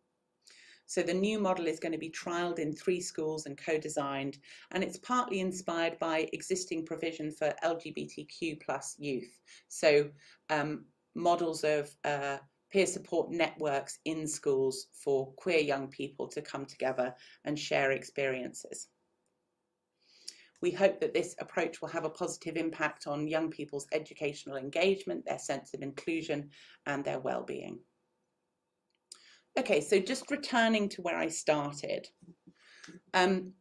So the new model is going to be trialled in three schools and co-designed, and it's partly inspired by existing provision for LGBTQ plus youth. So um, models of uh, peer support networks in schools for queer young people to come together and share experiences. We hope that this approach will have a positive impact on young people's educational engagement, their sense of inclusion and their well-being. Okay, so just returning to where I started. Um,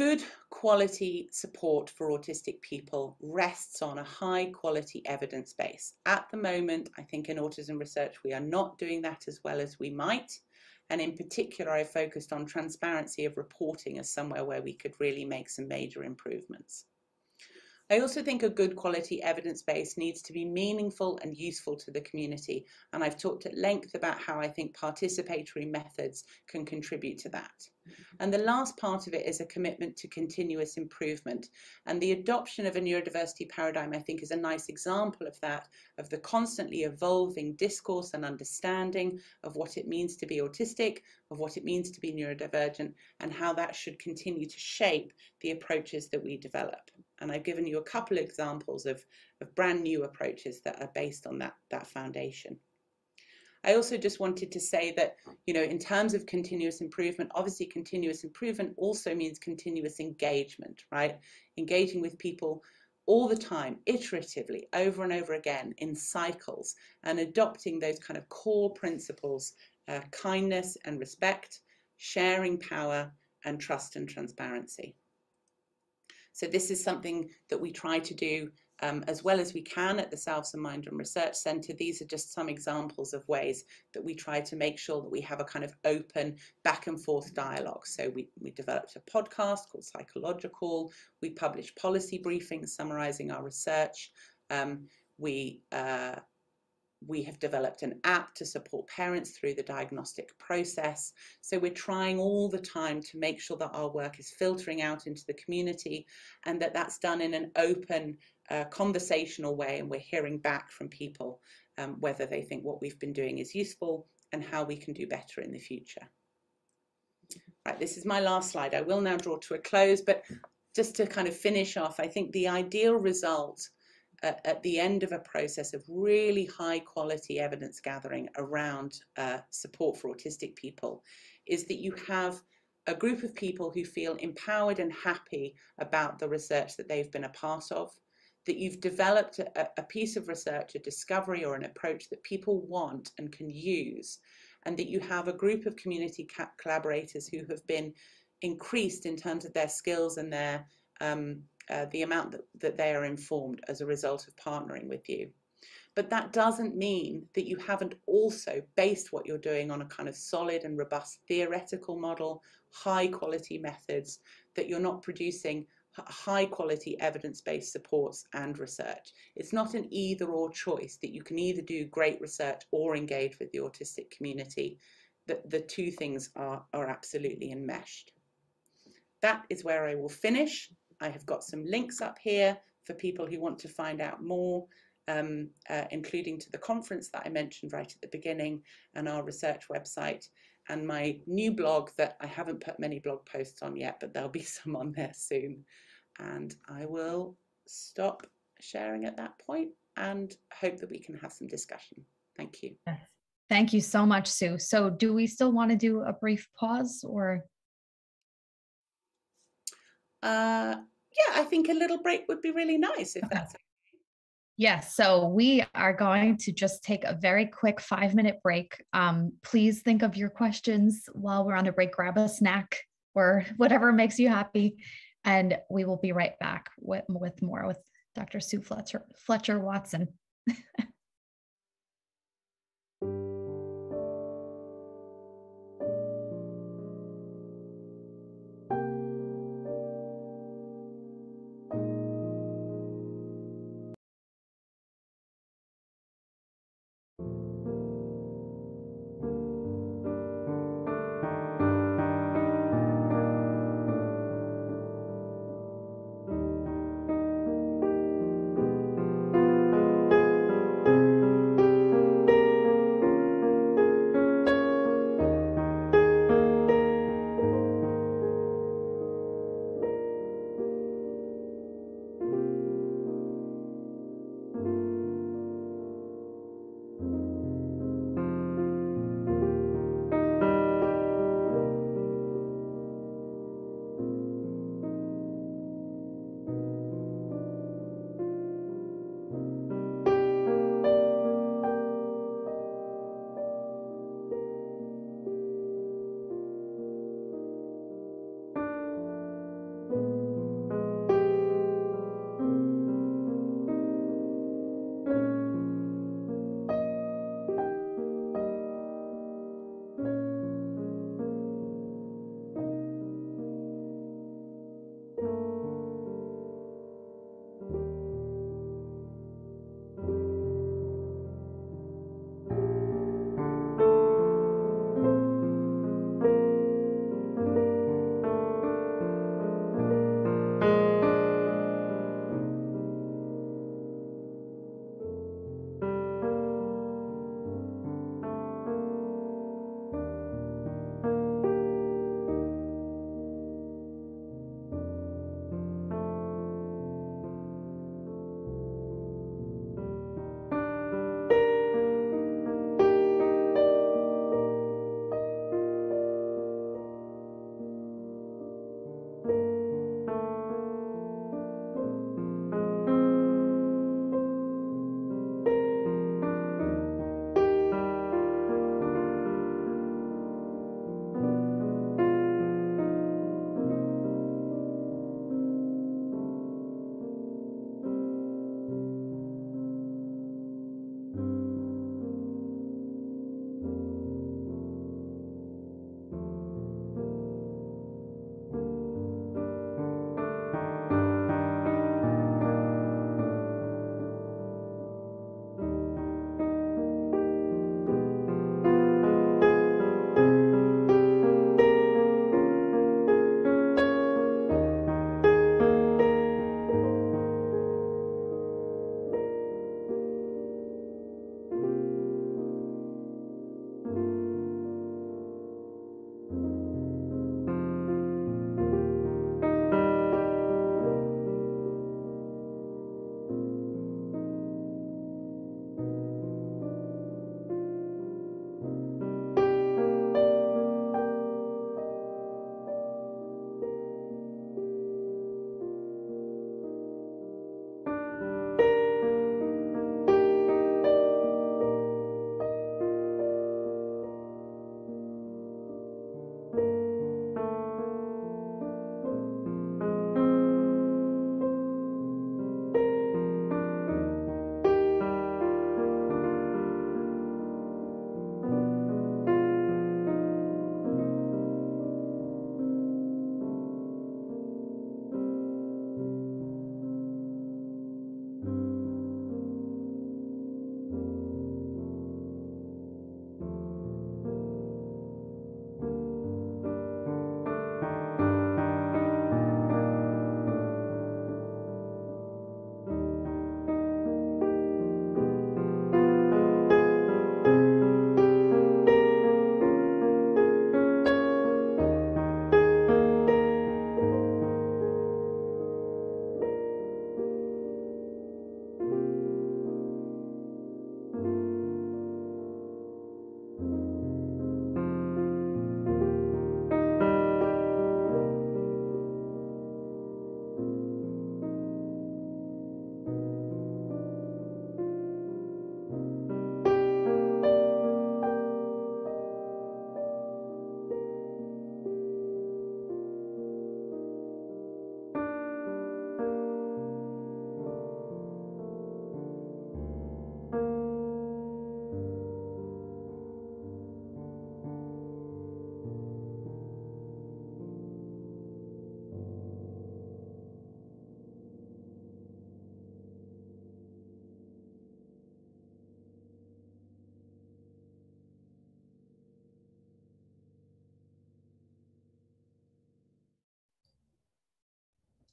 Good quality support for autistic people rests on a high quality evidence base. At the moment, I think in autism research, we are not doing that as well as we might. And in particular, I focused on transparency of reporting as somewhere where we could really make some major improvements. I also think a good quality evidence base needs to be meaningful and useful to the community. And I've talked at length about how I think participatory methods can contribute to that. Mm-hmm. And the last part of it is a commitment to continuous improvement. And the adoption of a neurodiversity paradigm, I think, is a nice example of that, of the constantly evolving discourse and understanding of what it means to be autistic, of what it means to be neurodivergent, and how that should continue to shape the approaches that we develop. And I've given you a couple of examples of, of brand new approaches that are based on that, that foundation. I also just wanted to say that, you know, in terms of continuous improvement, obviously continuous improvement also means continuous engagement, right? Engaging with people all the time, iteratively, over and over again in cycles and adopting those kind of core principles, uh, kindness and respect, sharing power and trust and transparency. So this is something that we try to do um, as well as we can at the Salvesen Mindroom Research Centre. These are just some examples of ways that we try to make sure that we have a kind of open back and forth dialogue. So we, we developed a podcast called Psychological. We published policy briefings summarising our research. Um, we uh, we have developed an app to support parents through the diagnostic process. So we're trying all the time to make sure that our work is filtering out into the community and that that's done in an open, uh, conversational way. And we're hearing back from people um, whether they think what we've been doing is useful and how we can do better in the future. Right, this is my last slide. I will now draw to a close, but just to kind of finish off, I think the ideal result at, at, the end of a process of really high quality evidence gathering around uh, support for autistic people is that you have a group of people who feel empowered and happy about the research that they've been a part of, that you've developed a, a piece of research, a discovery or an approach that people want and can use, and that you have a group of community collaborators who have been increased in terms of their skills and their um, uh, the amount that, that they are informed as a result of partnering with you. But that doesn't mean that you haven't also based what you're doing on a kind of solid and robust theoretical model, high quality methods, that you're not producing high quality evidence-based supports and research. It's not an either or choice that you can either do great research or engage with the autistic community. The, the two things are, are absolutely enmeshed. That is where I will finish. I have got some links up here for people who want to find out more, um, uh, including to the conference that I mentioned right at the beginning and our research website and my new blog that I haven't put many blog posts on yet, but there'll be some on there soon. And I will stop sharing at that point and hope that we can have some discussion. Thank you. Thank you so much, Sue. So do we still want to do a brief pause or? Uh, yeah, I think a little break would be really nice if okay. that's okay. Yes, so we are going to just take a very quick five minute break. Um, please think of your questions while we're on a break. Grab a snack or whatever makes you happy. And we will be right back with, with more with Dr. Sue Fletcher, Fletcher Watson.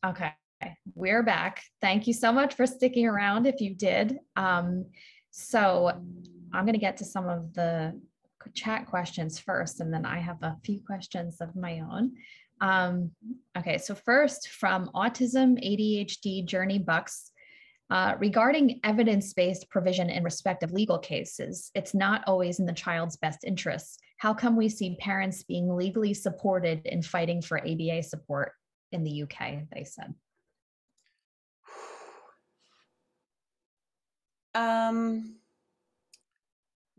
Okay, we're back. Thank you so much for sticking around if you did. Um, so I'm going to get to some of the chat questions first, and then I have a few questions of my own. Um, okay, so first from Autism ADHD Journey Bucks. Uh, regarding evidence-based provision in respect of legal cases, it's not always in the child's best interests. How come we see parents being legally supported in fighting for ABA support in the UK, they said? Um,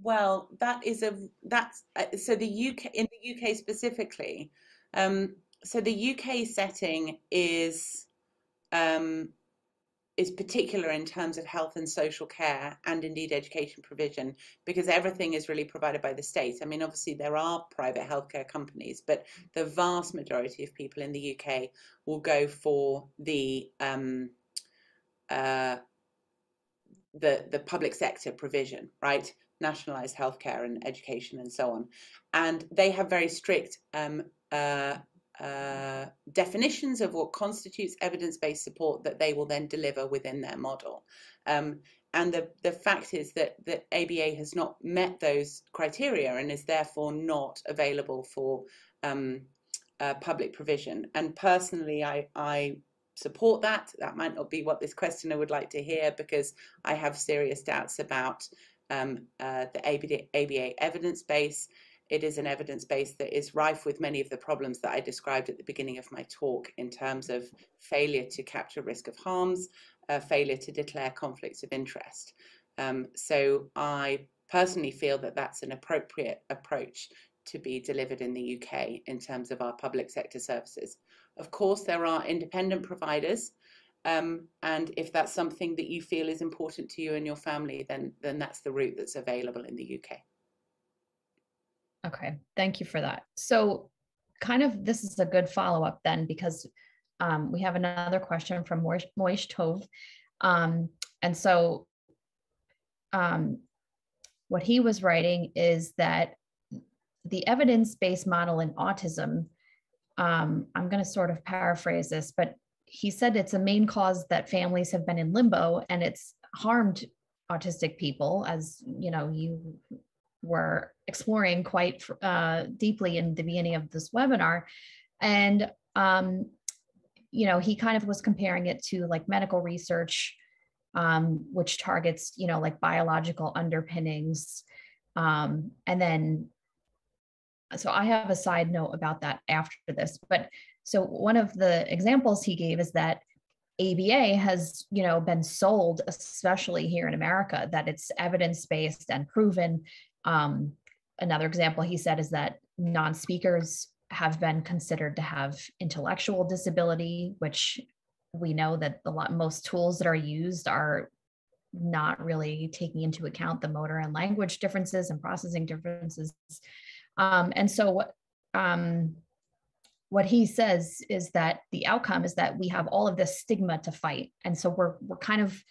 well, that is a that's uh, so the UK in the UK specifically. Um, so the UK setting is um, is particular in terms of health and social care and indeed education provision because everything is really provided by the state. I mean, obviously there are private healthcare companies, but the vast majority of people in the UK will go for the um, uh, the the public sector provision, right? Nationalised healthcare and education and so on, and they have very strict um, uh, uh, definitions of what constitutes evidence-based support that they will then deliver within their model. Um, and the, the fact is that, that ABA has not met those criteria and is therefore not available for um, uh, public provision. And personally, I, I support that. That might not be what this questioner would like to hear because I have serious doubts about um, uh, the ABA, ABA evidence base it is an evidence base that is rife with many of the problems that I described at the beginning of my talk in terms of failure to capture risk of harms, uh, failure to declare conflicts of interest. Um, so I personally feel that that's an appropriate approach to be delivered in the UK in terms of our public sector services. Of course, there are independent providers, um, and if that's something that you feel is important to you and your family, then, then that's the route that's available in the UK. Okay, thank you for that. So kind of this is a good follow-up then because um, we have another question from Moish Tove. Um, and so um, what he was writing is that the evidence-based model in autism, um, I'm going to sort of paraphrase this, but he said it's a main cause that families have been in limbo and it's harmed autistic people as you know you were exploring quite uh, deeply in the beginning of this webinar. And, um, you know, he kind of was comparing it to like medical research, um, which targets, you know, like biological underpinnings. Um, and then, so I have a side note about that after this. But so one of the examples he gave is that ABA has, you know, been sold, especially here in America, that it's evidence-based and proven um, another example he said is that non-speakers have been considered to have intellectual disability, which we know that the lot most tools that are used are not really taking into account the motor and language differences and processing differences. Um, and so what um, what he says is that the outcome is that we have all of this stigma to fight. And so we're we're kind of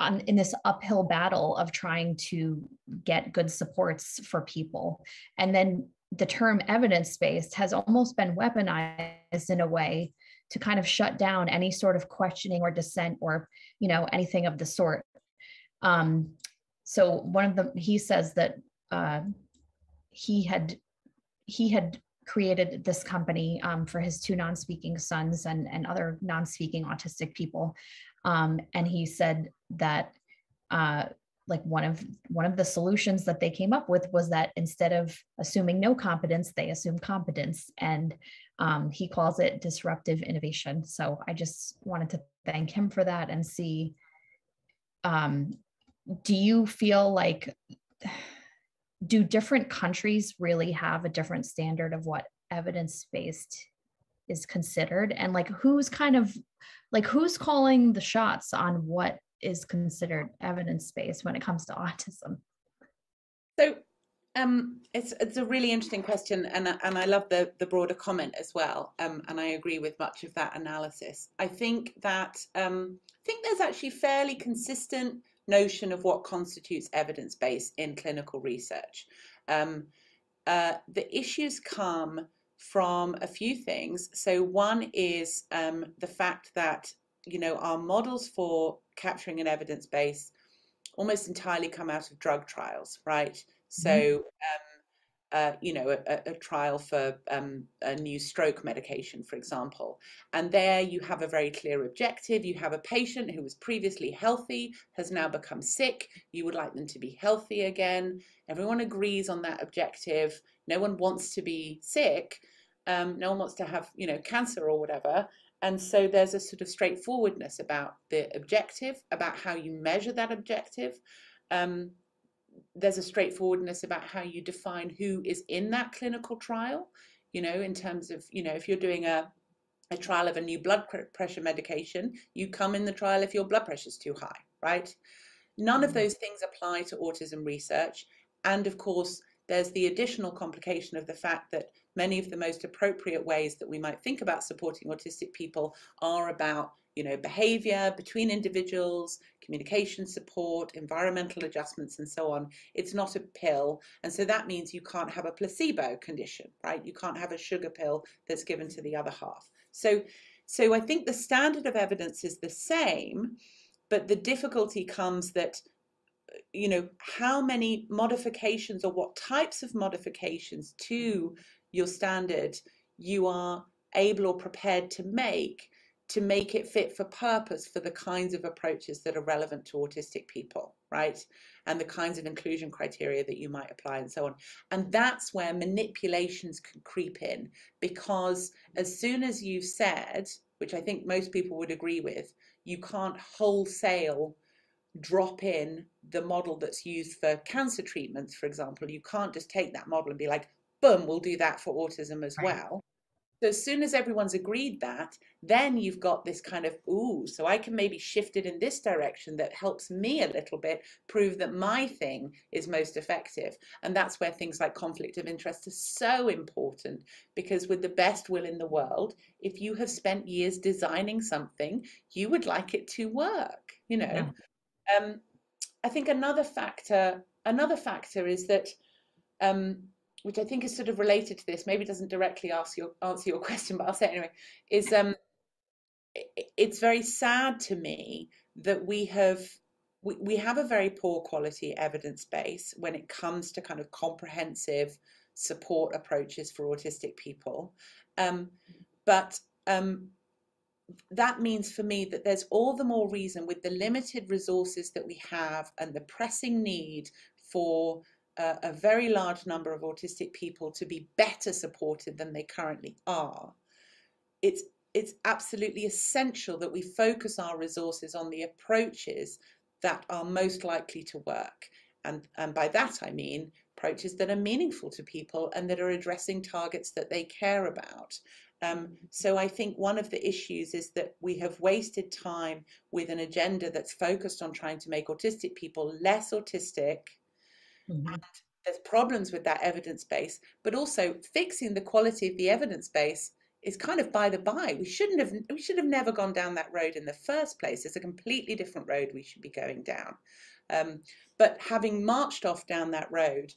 on, in this uphill battle of trying to get good supports for people. And then the term evidence based has almost been weaponized in a way to kind of shut down any sort of questioning or dissent or you know anything of the sort um, so one of the he says that uh, he had he had created this company um, for his two non-speaking sons and, and other non-speaking autistic people um, and he said that uh, like one of one of the solutions that they came up with was that instead of assuming no competence, they assume competence, and um, he calls it disruptive innovation. So I just wanted to thank him for that and see. Um, do you feel like do different countries really have a different standard of what evidence based is considered and like who's kind of like who's calling the shots on what is considered evidence based when it comes to autism so um, it's it's a really interesting question, and and I love the the broader comment as well. Um, and I agree with much of that analysis. I think that um, I think there's actually fairly consistent notion of what constitutes evidence base in clinical research. Um, uh, the issues come from a few things. So one is um, the fact that you know our models for capturing an evidence base almost entirely come out of drug trials, right? Mm-hmm. So um, uh, you know, a, a trial for um, a new stroke medication, for example. And there you have a very clear objective. You have a patient who was previously healthy, has now become sick. You would like them to be healthy again. Everyone agrees on that objective. No one wants to be sick. Um, no one wants to have, you know, cancer or whatever. And so there's a sort of straightforwardness about the objective, about how you measure that objective. Um, there's a straightforwardness about how you define who is in that clinical trial you know in terms of you know if you're doing a a trial of a new blood pressure medication you come in the trial if your blood pressure is too high right none of mm-hmm. those things apply to autism research and of course there's the additional complication of the fact that many of the most appropriate ways that we might think about supporting autistic people are about you know, behavior between individuals, communication support, environmental adjustments, and so on. It's not a pill. And so that means you can't have a placebo condition, right? You can't have a sugar pill that's given to the other half. So, so I think the standard of evidence is the same, but the difficulty comes that you know how many modifications or what types of modifications to your standard you are able or prepared to make to make it fit for purpose for the kinds of approaches that are relevant to autistic people, right? And the kinds of inclusion criteria that you might apply and so on. And that's where manipulations can creep in because as soon as you've said, which I think most people would agree with, you can't wholesale drop in the model that's used for cancer treatments, for example. You can't just take that model and be like, boom, we'll do that for autism as right. well. So as soon as everyone's agreed that, then you've got this kind of, ooh, so I can maybe shift it in this direction that helps me a little bit prove that my thing is most effective. And that's where things like conflict of interest are so important because with the best will in the world, if you have spent years designing something, you would like it to work, you know. Yeah. Um, I think another factor, another factor is that um, which I think is sort of related to this, maybe doesn't directly ask your, answer your question, but I'll say it anyway, is um, it's very sad to me that we have we, we have a very poor quality evidence base when it comes to kind of comprehensive support approaches for autistic people. Um, but um, that means for me that there's all the more reason with the limited resources that we have and the pressing need for a, very large number of autistic people to be better supported than they currently are, it's it's absolutely essential that we focus our resources on the approaches that are most likely to work. And, and by that I mean approaches that are meaningful to people and that are addressing targets that they care about. Um, so I think one of the issues is that we have wasted time with an agenda that's focused on trying to make autistic people less autistic Mm-hmm. And there's problems with that evidence base, but also fixing the quality of the evidence base is kind of by the by. We shouldn't have we should have never gone down that road in the first place. It's a completely different road we should be going down. Um, but having marched off down that road,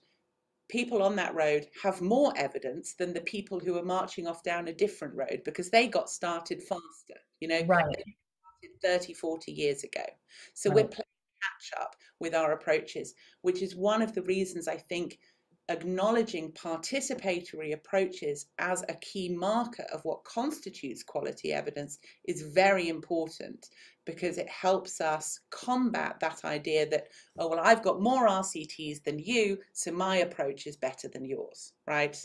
people on that road have more evidence than the people who are marching off down a different road because they got started faster, you know, right. 30, 40 years ago. So right. we're playing catch up with our approaches, which is one of the reasons I think acknowledging participatory approaches as a key marker of what constitutes quality evidence is very important because it helps us combat that idea that, oh, well, I've got more RCTs than you, so my approach is better than yours, right?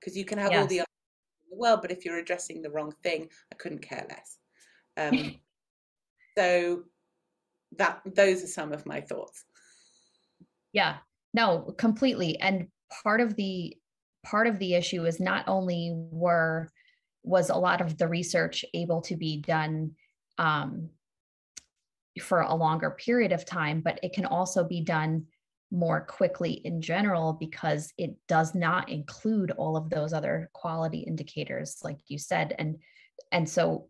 Because you can have yes. all the in the world, but if you're addressing the wrong thing, I couldn't care less. Um, so that those are some of my thoughts. Yeah. No completely. And part of the part of the issue is not only were was a lot of the research able to be done um, for a longer period of time but it can also be done more quickly in general because it does not include all of those other quality indicators like you said. And and so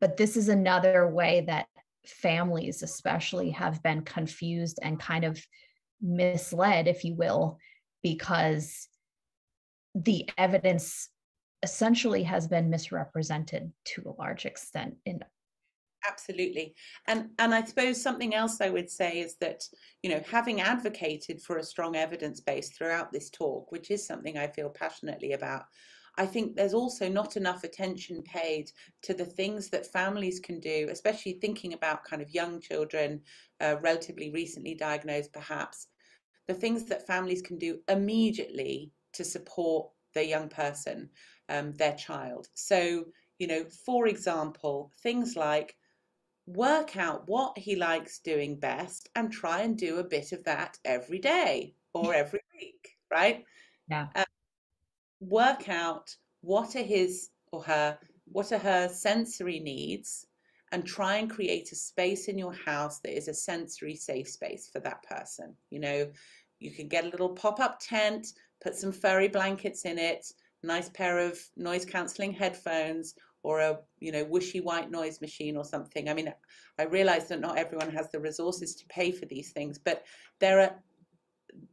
but this is another way that families especially have been confused and kind of misled if you will because the evidence essentially has been misrepresented to a large extent in absolutely. And and i suppose something else i would say is that you know having advocated for a strong evidence base throughout this talk which is something i feel passionately about I think there's also not enough attention paid to the things that families can do, especially thinking about kind of young children, uh, relatively recently diagnosed perhaps, the things that families can do immediately to support their young person, um, their child. So, you know, for example, things like work out what he likes doing best and try and do a bit of that every day or every week, right? Yeah. Um, work out what are his or her what are her sensory needs and try and create a space in your house that is a sensory safe space for that person. You know you can get a little pop-up tent put some furry blankets in it nice pair of noise cancelling headphones or a you know wishy white noise machine or something. I mean i realize that not everyone has the resources to pay for these things but there are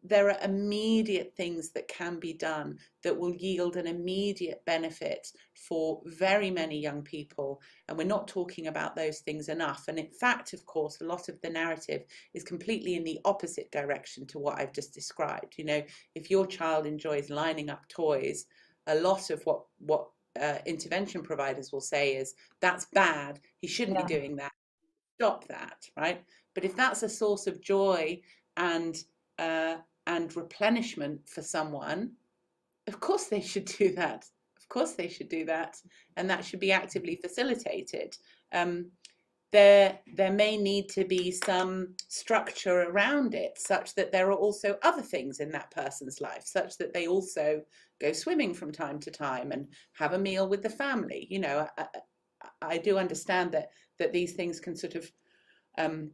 there are immediate things that can be done that will yield an immediate benefit for very many young people. And we're not talking about those things enough. And in fact, of course, a lot of the narrative is completely in the opposite direction to what I've just described. You know, if your child enjoys lining up toys, a lot of what, what uh, intervention providers will say is that's bad. He shouldn't yeah. be doing that. Stop that, right? But if that's a source of joy and uh, and replenishment for someone, of course they should do that. Of course they should do that, and that should be actively facilitated. Um, there, there may need to be some structure around it, such that there are also other things in that person's life, such that they also go swimming from time to time and have a meal with the family. You know, I, I do understand that that these things can sort of um,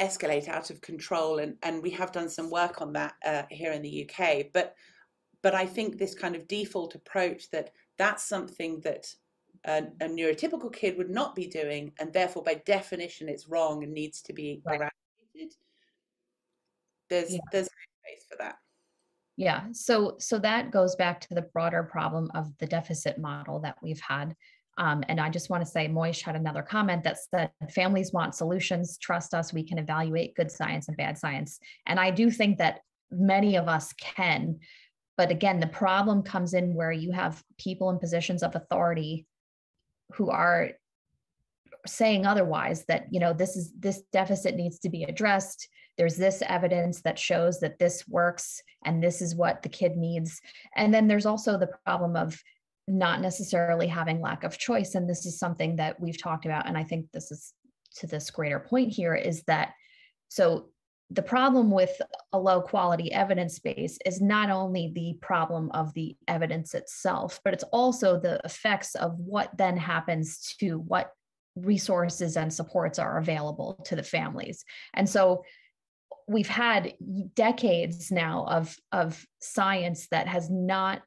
escalate out of control and and we have done some work on that uh, here in the UK but but I think this kind of default approach that that's something that a, a neurotypical kid would not be doing and therefore by definition it's wrong and needs to be right. eradicated there's yeah. there's space for that yeah so so that goes back to the broader problem of the deficit model that we've had um, and I just want to say, Moish had another comment that said, families want solutions. Trust us, we can evaluate good science and bad science. And I do think that many of us can. But again, the problem comes in where you have people in positions of authority who are saying otherwise that you know this is this deficit needs to be addressed there's this evidence that shows that this works and this is what the kid needs and then there's also the problem of not necessarily having lack of choice. And this is something that we've talked about. And I think this is to this greater point here is that so the problem with a low quality evidence base is not only the problem of the evidence itself, but it's also the effects of what then happens to what resources and supports are available to the families. And so we've had decades now of, of science that has not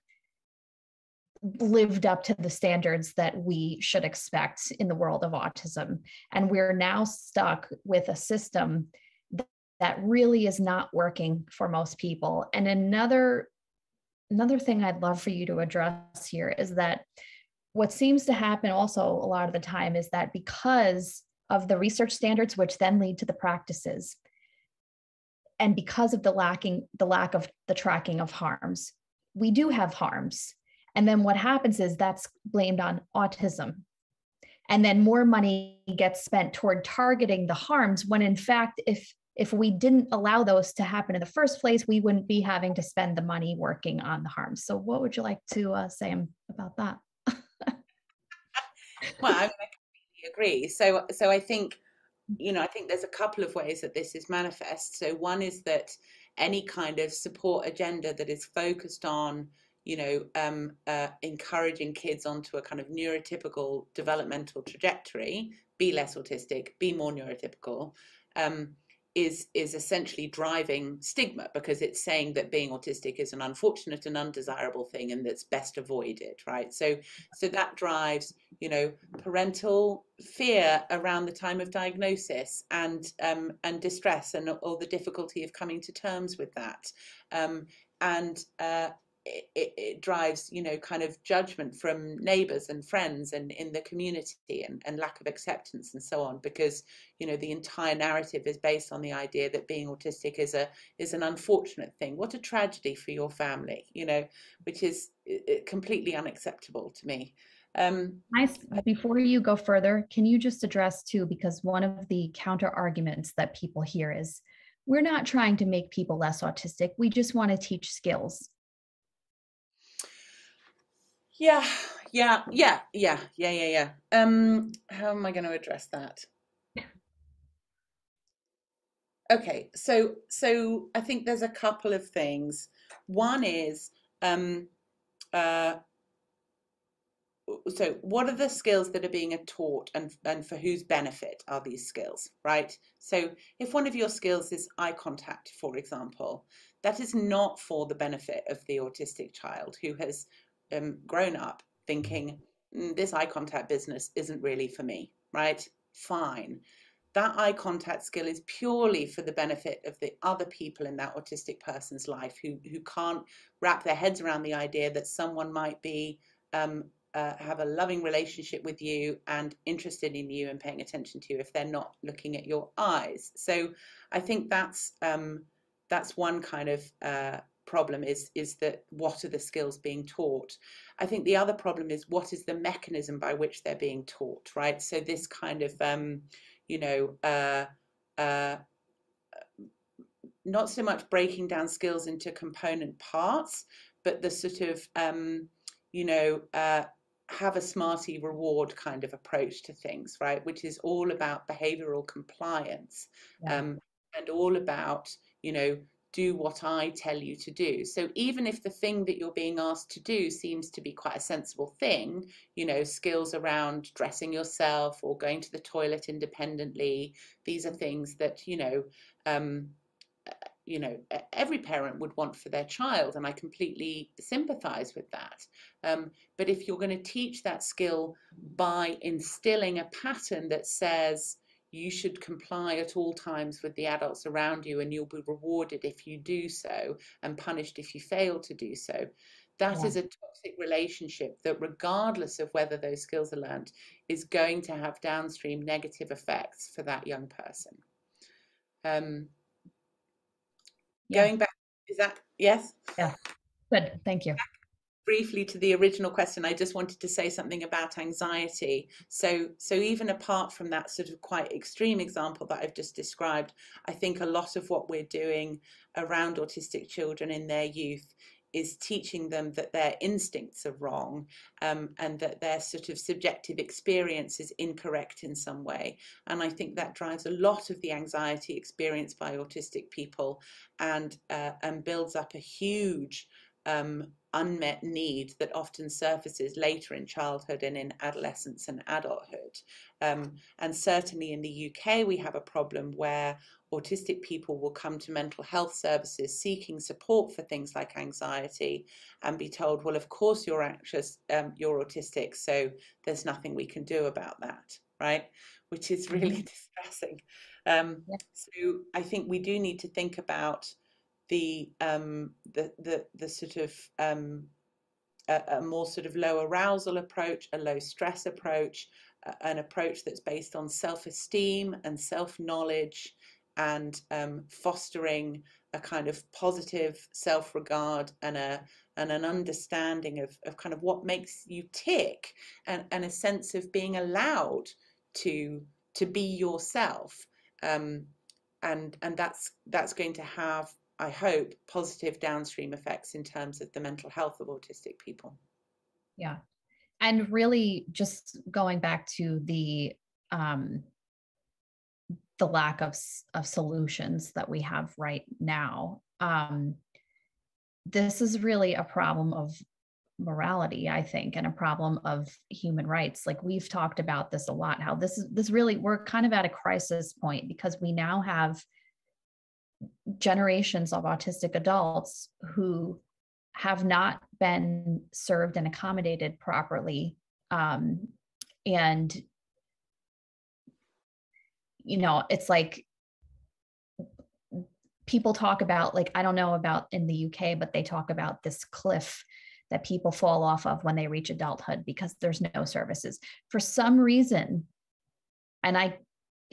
lived up to the standards that we should expect in the world of autism. And we're now stuck with a system that really is not working for most people. And another another thing I'd love for you to address here is that what seems to happen also a lot of the time is that because of the research standards which then lead to the practices and because of the lacking the lack of the tracking of harms we do have harms and then what happens is that's blamed on autism. And then more money gets spent toward targeting the harms when in fact, if if we didn't allow those to happen in the first place, we wouldn't be having to spend the money working on the harms. So what would you like to uh, say about that? well, I, mean, I completely agree. So so I think you know, I think there's a couple of ways that this is manifest. So one is that any kind of support agenda that is focused on you know, um, uh, encouraging kids onto a kind of neurotypical developmental trajectory, be less autistic, be more neurotypical, um, is is essentially driving stigma because it's saying that being autistic is an unfortunate and undesirable thing and that's best avoided, right? So so that drives, you know, parental fear around the time of diagnosis and um, and distress and all the difficulty of coming to terms with that. Um, and uh, it, it, drives you know kind of judgment from neighbors and friends and in the community and, and lack of acceptance and so on because you know the entire narrative is based on the idea that being autistic is a is an unfortunate thing what a tragedy for your family you know which is completely unacceptable to me um, nice. Before you go further, can you just address too, because one of the counter arguments that people hear is, we're not trying to make people less autistic. We just want to teach skills. Yeah, yeah, yeah, yeah, yeah, yeah, yeah. Um, how am I going to address that? Okay, so so I think there's a couple of things. One is um, uh, so what are the skills that are being taught and, and for whose benefit are these skills, right? So if one of your skills is eye contact, for example, that is not for the benefit of the autistic child who has um, grown up thinking mm, this eye contact business isn't really for me, right? Fine. That eye contact skill is purely for the benefit of the other people in that autistic person's life who, who can't wrap their heads around the idea that someone might be um, uh, have a loving relationship with you and interested in you and paying attention to you if they're not looking at your eyes. So I think that's um, that's one kind of uh, problem is is that what are the skills being taught? I think the other problem is what is the mechanism by which they're being taught right? So this kind of um you know uh uh not so much breaking down skills into component parts but the sort of um you know uh have a Smartie reward kind of approach to things right? Which is all about behavioral compliance yeah. um and all about you know do what I tell you to do. So even if the thing that you're being asked to do seems to be quite a sensible thing, you know, skills around dressing yourself or going to the toilet independently, these are things that, you know, um, uh, you know, every parent would want for their child, and I completely sympathize with that. Um, but if you're going to teach that skill by instilling a pattern that says, you should comply at all times with the adults around you and you'll be rewarded if you do so and punished if you fail to do so. That yeah. is a toxic relationship that, regardless of whether those skills are learned, is going to have downstream negative effects for that young person. Um, yeah. Going back, is that yes? Yeah, good. Thank you briefly to the original question, I just wanted to say something about anxiety. So, so even apart from that sort of quite extreme example that I've just described, I think a lot of what we're doing around autistic children in their youth is teaching them that their instincts are wrong um, and that their sort of subjective experience is incorrect in some way. And I think that drives a lot of the anxiety experienced by autistic people and, uh, and builds up a huge um, unmet need that often surfaces later in childhood and in adolescence and adulthood. Um, and certainly in the UK, we have a problem where autistic people will come to mental health services seeking support for things like anxiety and be told, well, of course you're anxious, um, you're autistic, so there's nothing we can do about that, right? Which is really mm-hmm. distressing. Um, yeah. So I think we do need to think about the um, the, the the sort of um, a, a, more sort of low arousal approach, a low stress approach, uh, an approach that's based on self-esteem and self-knowledge and um, fostering a kind of positive self-regard and a and an understanding of, of kind of what makes you tick and, and a sense of being allowed to to be yourself. Um, and and that's that's going to have I hope, positive downstream effects in terms of the mental health of autistic people. Yeah. And really just going back to the um, the lack of, of solutions that we have right now. Um, this is really a problem of morality i think and a problem of human rights like we've talked about this a lot how this is this really we're kind of at a crisis point because we now have generations of autistic adults who have not been served and accommodated properly um, and you know it's like people talk about like i don't know about in the uk but they talk about this cliff that people fall off of when they reach adulthood because there's no services. For some reason and i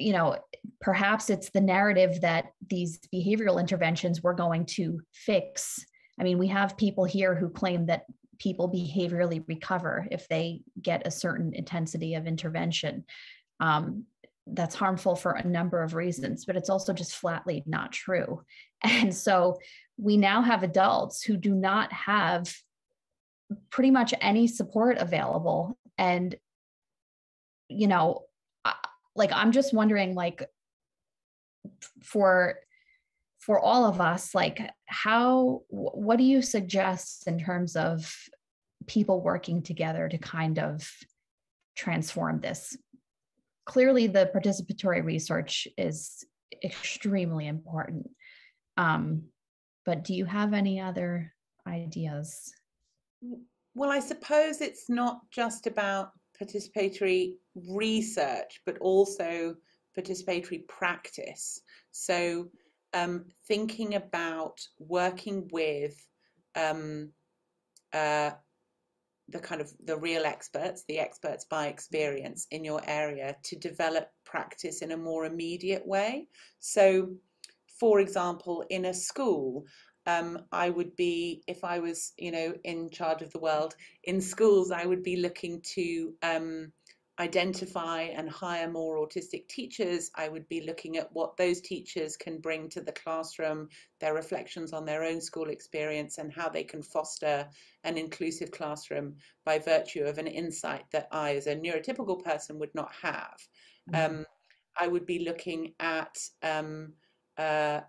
you know perhaps it's the narrative that these behavioral interventions we're going to fix i mean we have people here who claim that people behaviorally recover if they get a certain intensity of intervention um, that's harmful for a number of reasons, but it's also just flatly not true. And so we now have adults who do not have pretty much any support available. And, you know, like I'm just wondering, like, for for all of us like how what do you suggest in terms of people working together to kind of transform this clearly the participatory research is extremely important. Um, but do you have any other ideas? Well, I suppose it's not just about participatory research, but also participatory practice. So, um, thinking about working with um, uh, the kind of the real experts, the experts by experience in your area to develop practice in a more immediate way. So, for example, in a school, um, I would be, if I was, you know, in charge of the world, in schools, I would be looking to um, identify and hire more autistic teachers, I would be looking at what those teachers can bring to the classroom, their reflections on their own school experience, and how they can foster an inclusive classroom by virtue of an insight that I, as a neurotypical person, would not have. Mm-hmm. Um, I would be looking at um, uh,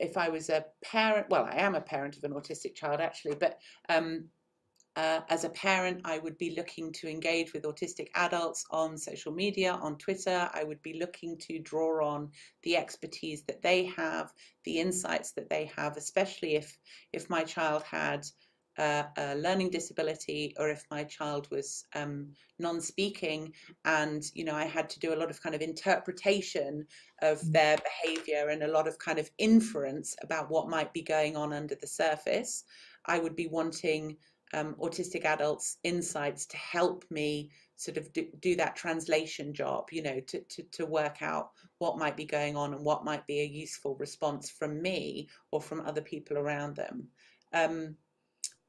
if I was a parent, well, I am a parent of an autistic child actually, but um, uh, as a parent, I would be looking to engage with autistic adults on social media, on Twitter. I would be looking to draw on the expertise that they have, the insights that they have, especially if if my child had uh, a learning disability or if my child was um, non-speaking and you know I had to do a lot of kind of interpretation of mm. their behavior and a lot of kind of inference about what might be going on under the surface. I would be wanting um, autistic adults insights to help me sort of do, do, that translation job you know to, to, to work out what might be going on and what might be a useful response from me or from other people around them um,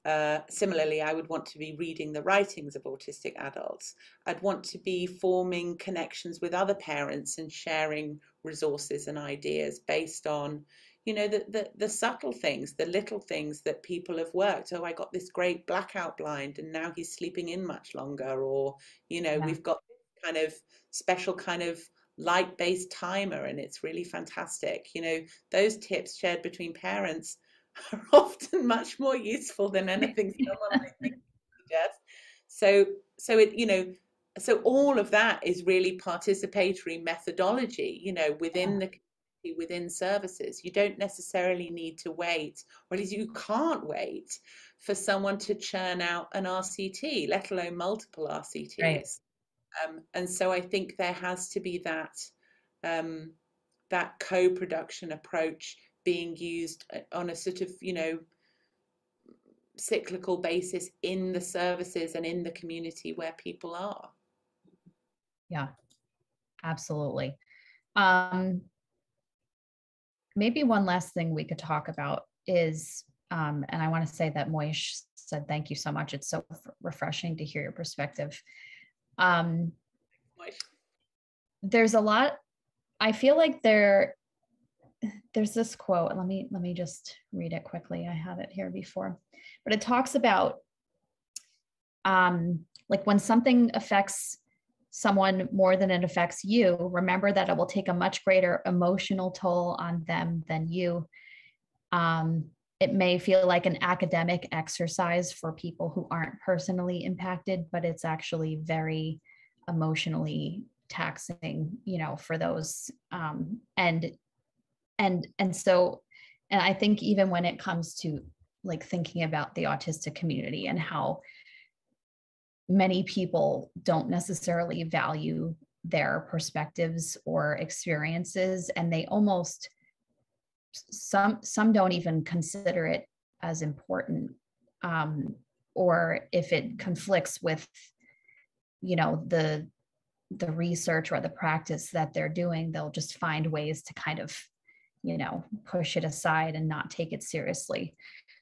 uh, similarly, I would want to be reading the writings of autistic adults. I'd want to be forming connections with other parents and sharing resources and ideas based on, you know the, the the subtle things the little things that people have worked oh i got this great blackout blind and now he's sleeping in much longer or you know yeah. we've got kind of special kind of light based timer and it's really fantastic you know those tips shared between parents are often much more useful than anything someone might think suggests so so it you know so all of that is really participatory methodology you know within the within services. You don't necessarily need to wait, or at least you can't wait for someone to churn out an RCT, let alone multiple RCTs. Right. Um, and so I think there has to be that um, that co-production approach being used uh, on a sort of you know cyclical basis in the services and in the community where people are. Yeah, absolutely. Um, maybe one last thing we could talk about is, um, and I want to say that Moish said, thank you so much. It's so refreshing to hear your perspective. Um, there's a lot, I feel like there, there's this quote, let me, let me just read it quickly. I had it here before, but it talks about um, like when something affects someone more than it affects you, remember that it will take a much greater emotional toll on them than you. Um, it may feel like an academic exercise for people who aren't personally impacted, but it's actually very emotionally taxing, you know, for those. Um, and and and so, and I think even when it comes to like thinking about the autistic community and how many people don't necessarily value their perspectives or experiences and they almost some some don't even consider it as important um, or if it conflicts with you know the the research or the practice that they're doing they'll just find ways to kind of you know push it aside and not take it seriously.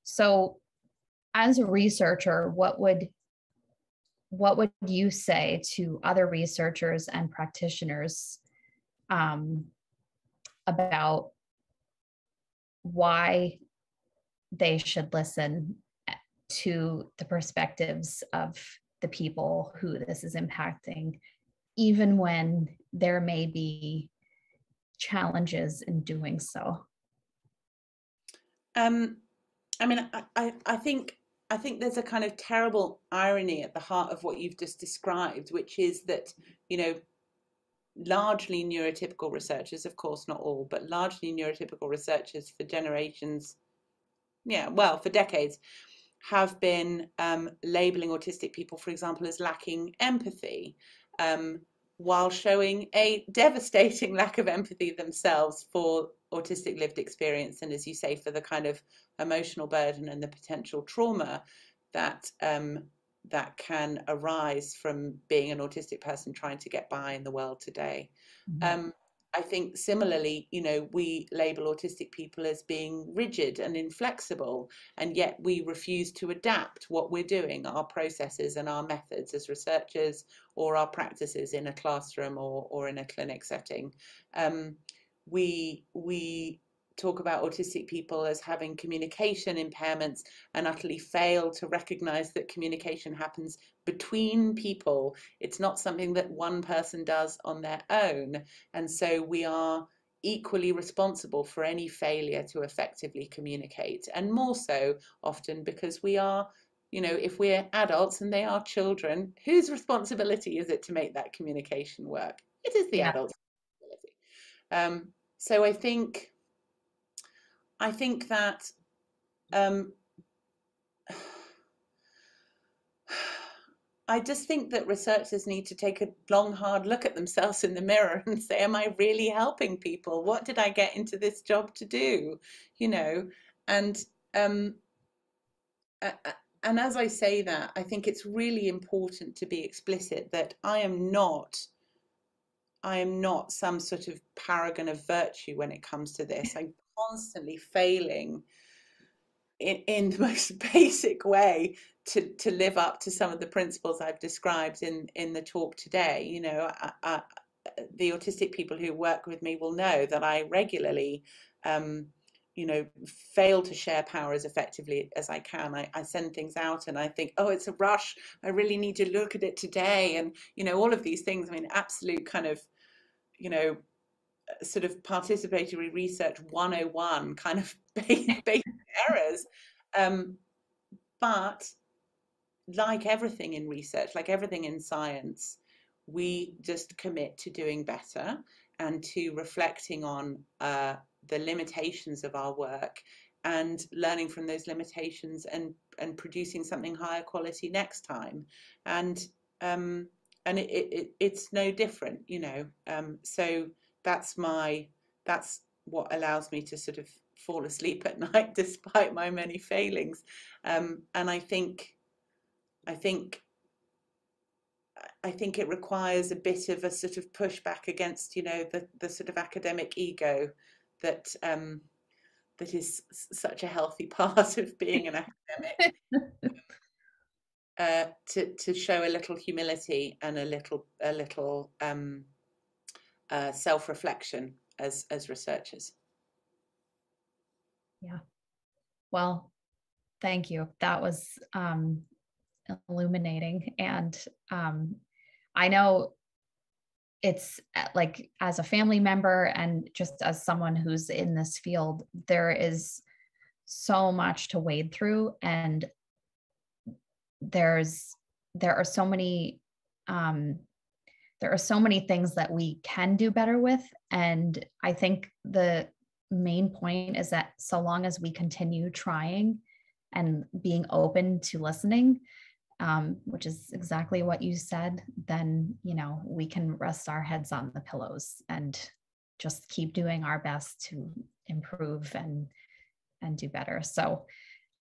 So as a researcher what would what would you say to other researchers and practitioners um, about why they should listen to the perspectives of the people who this is impacting, even when there may be challenges in doing so? Um, I mean, I, I, I think I think there's a kind of terrible irony at the heart of what you've just described, which is that, you know, largely neurotypical researchers, of course, not all, but largely neurotypical researchers for generations, yeah, well, for decades, have been um, labeling autistic people, for example, as lacking empathy, um, while showing a devastating lack of empathy themselves for autistic lived experience and, as you say, for the kind of emotional burden and the potential trauma that um, that can arise from being an autistic person trying to get by in the world today. Mm-hmm. Um, I think similarly, you know, we label autistic people as being rigid and inflexible, and yet we refuse to adapt what we're doing, our processes and our methods as researchers or our practices in a classroom or, or in a clinic setting. Um, we we talk about autistic people as having communication impairments and utterly fail to recognize that communication happens between people. It's not something that one person does on their own. And so we are equally responsible for any failure to effectively communicate, and more so often because we are. You know, if we're adults and they are children, whose responsibility is it to make that communication work? It is the yeah. adult's responsibility. Um, so I think I think that um, I just think that researchers need to take a long, hard look at themselves in the mirror and say, Am I really helping people? What did I get into this job to do? You know, and um, and as I say that, I think it's really important to be explicit that I am not I am not some sort of paragon of virtue when it comes to this. I'm constantly failing in, in the most basic way to, to live up to some of the principles I've described in, in the talk today. You know, I, I, the autistic people who work with me will know that I regularly, um, you know, fail to share power as effectively as I can. I, I send things out and I think, oh, it's a rush. I really need to look at it today. And, you know, all of these things, I mean, absolute kind of, you know, sort of participatory research 101 kind of basic errors. Um, but like everything in research, like everything in science, we just commit to doing better and to reflecting on uh, the limitations of our work and learning from those limitations and and producing something higher quality next time and um, and it, it, it's no different you know um, so that's my that's what allows me to sort of fall asleep at night despite my many failings. Um, and i think i think i think it requires a bit of a sort of pushback against you know the, the sort of academic ego that um, that is such a healthy part of being an academic. Uh, to to show a little humility and a little a little um, uh, self-reflection as as researchers. Yeah. Well, thank you. That was um, illuminating, and um, I know it's uh, like as a family member and just as someone who's in this field, there is so much to wade through, and there's there are so many um, there are so many things that we can do better with. And I think the main point is that so long as we continue trying and being open to listening, um, which is exactly what you said, then, you know, we can rest our heads on the pillows and just keep doing our best to improve and and do better. So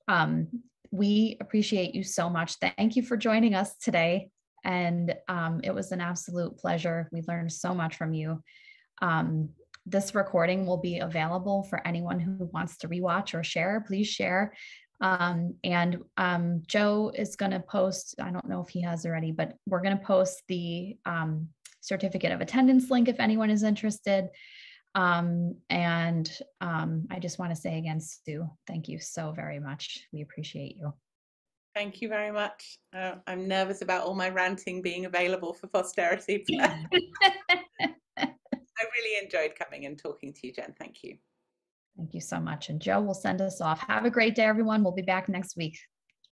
um, we appreciate you so much. Thank you for joining us today. And um, it was an absolute pleasure. We learned so much from you. Um, this recording will be available for anyone who wants to rewatch or share. Please share. Um, and um, Joe is going to post, I don't know if he has already, but we're going to post the um, certificate of attendance link if anyone is interested. Um, and um, I just want to say again, Sue, thank you so very much. We appreciate you. Thank you very much. Uh, I'm nervous about all my ranting being available for posterity. I really enjoyed coming and talking to you, Jen. Thank you. Thank you so much. And Joe will send us off. Have a great day, everyone. We'll be back next week.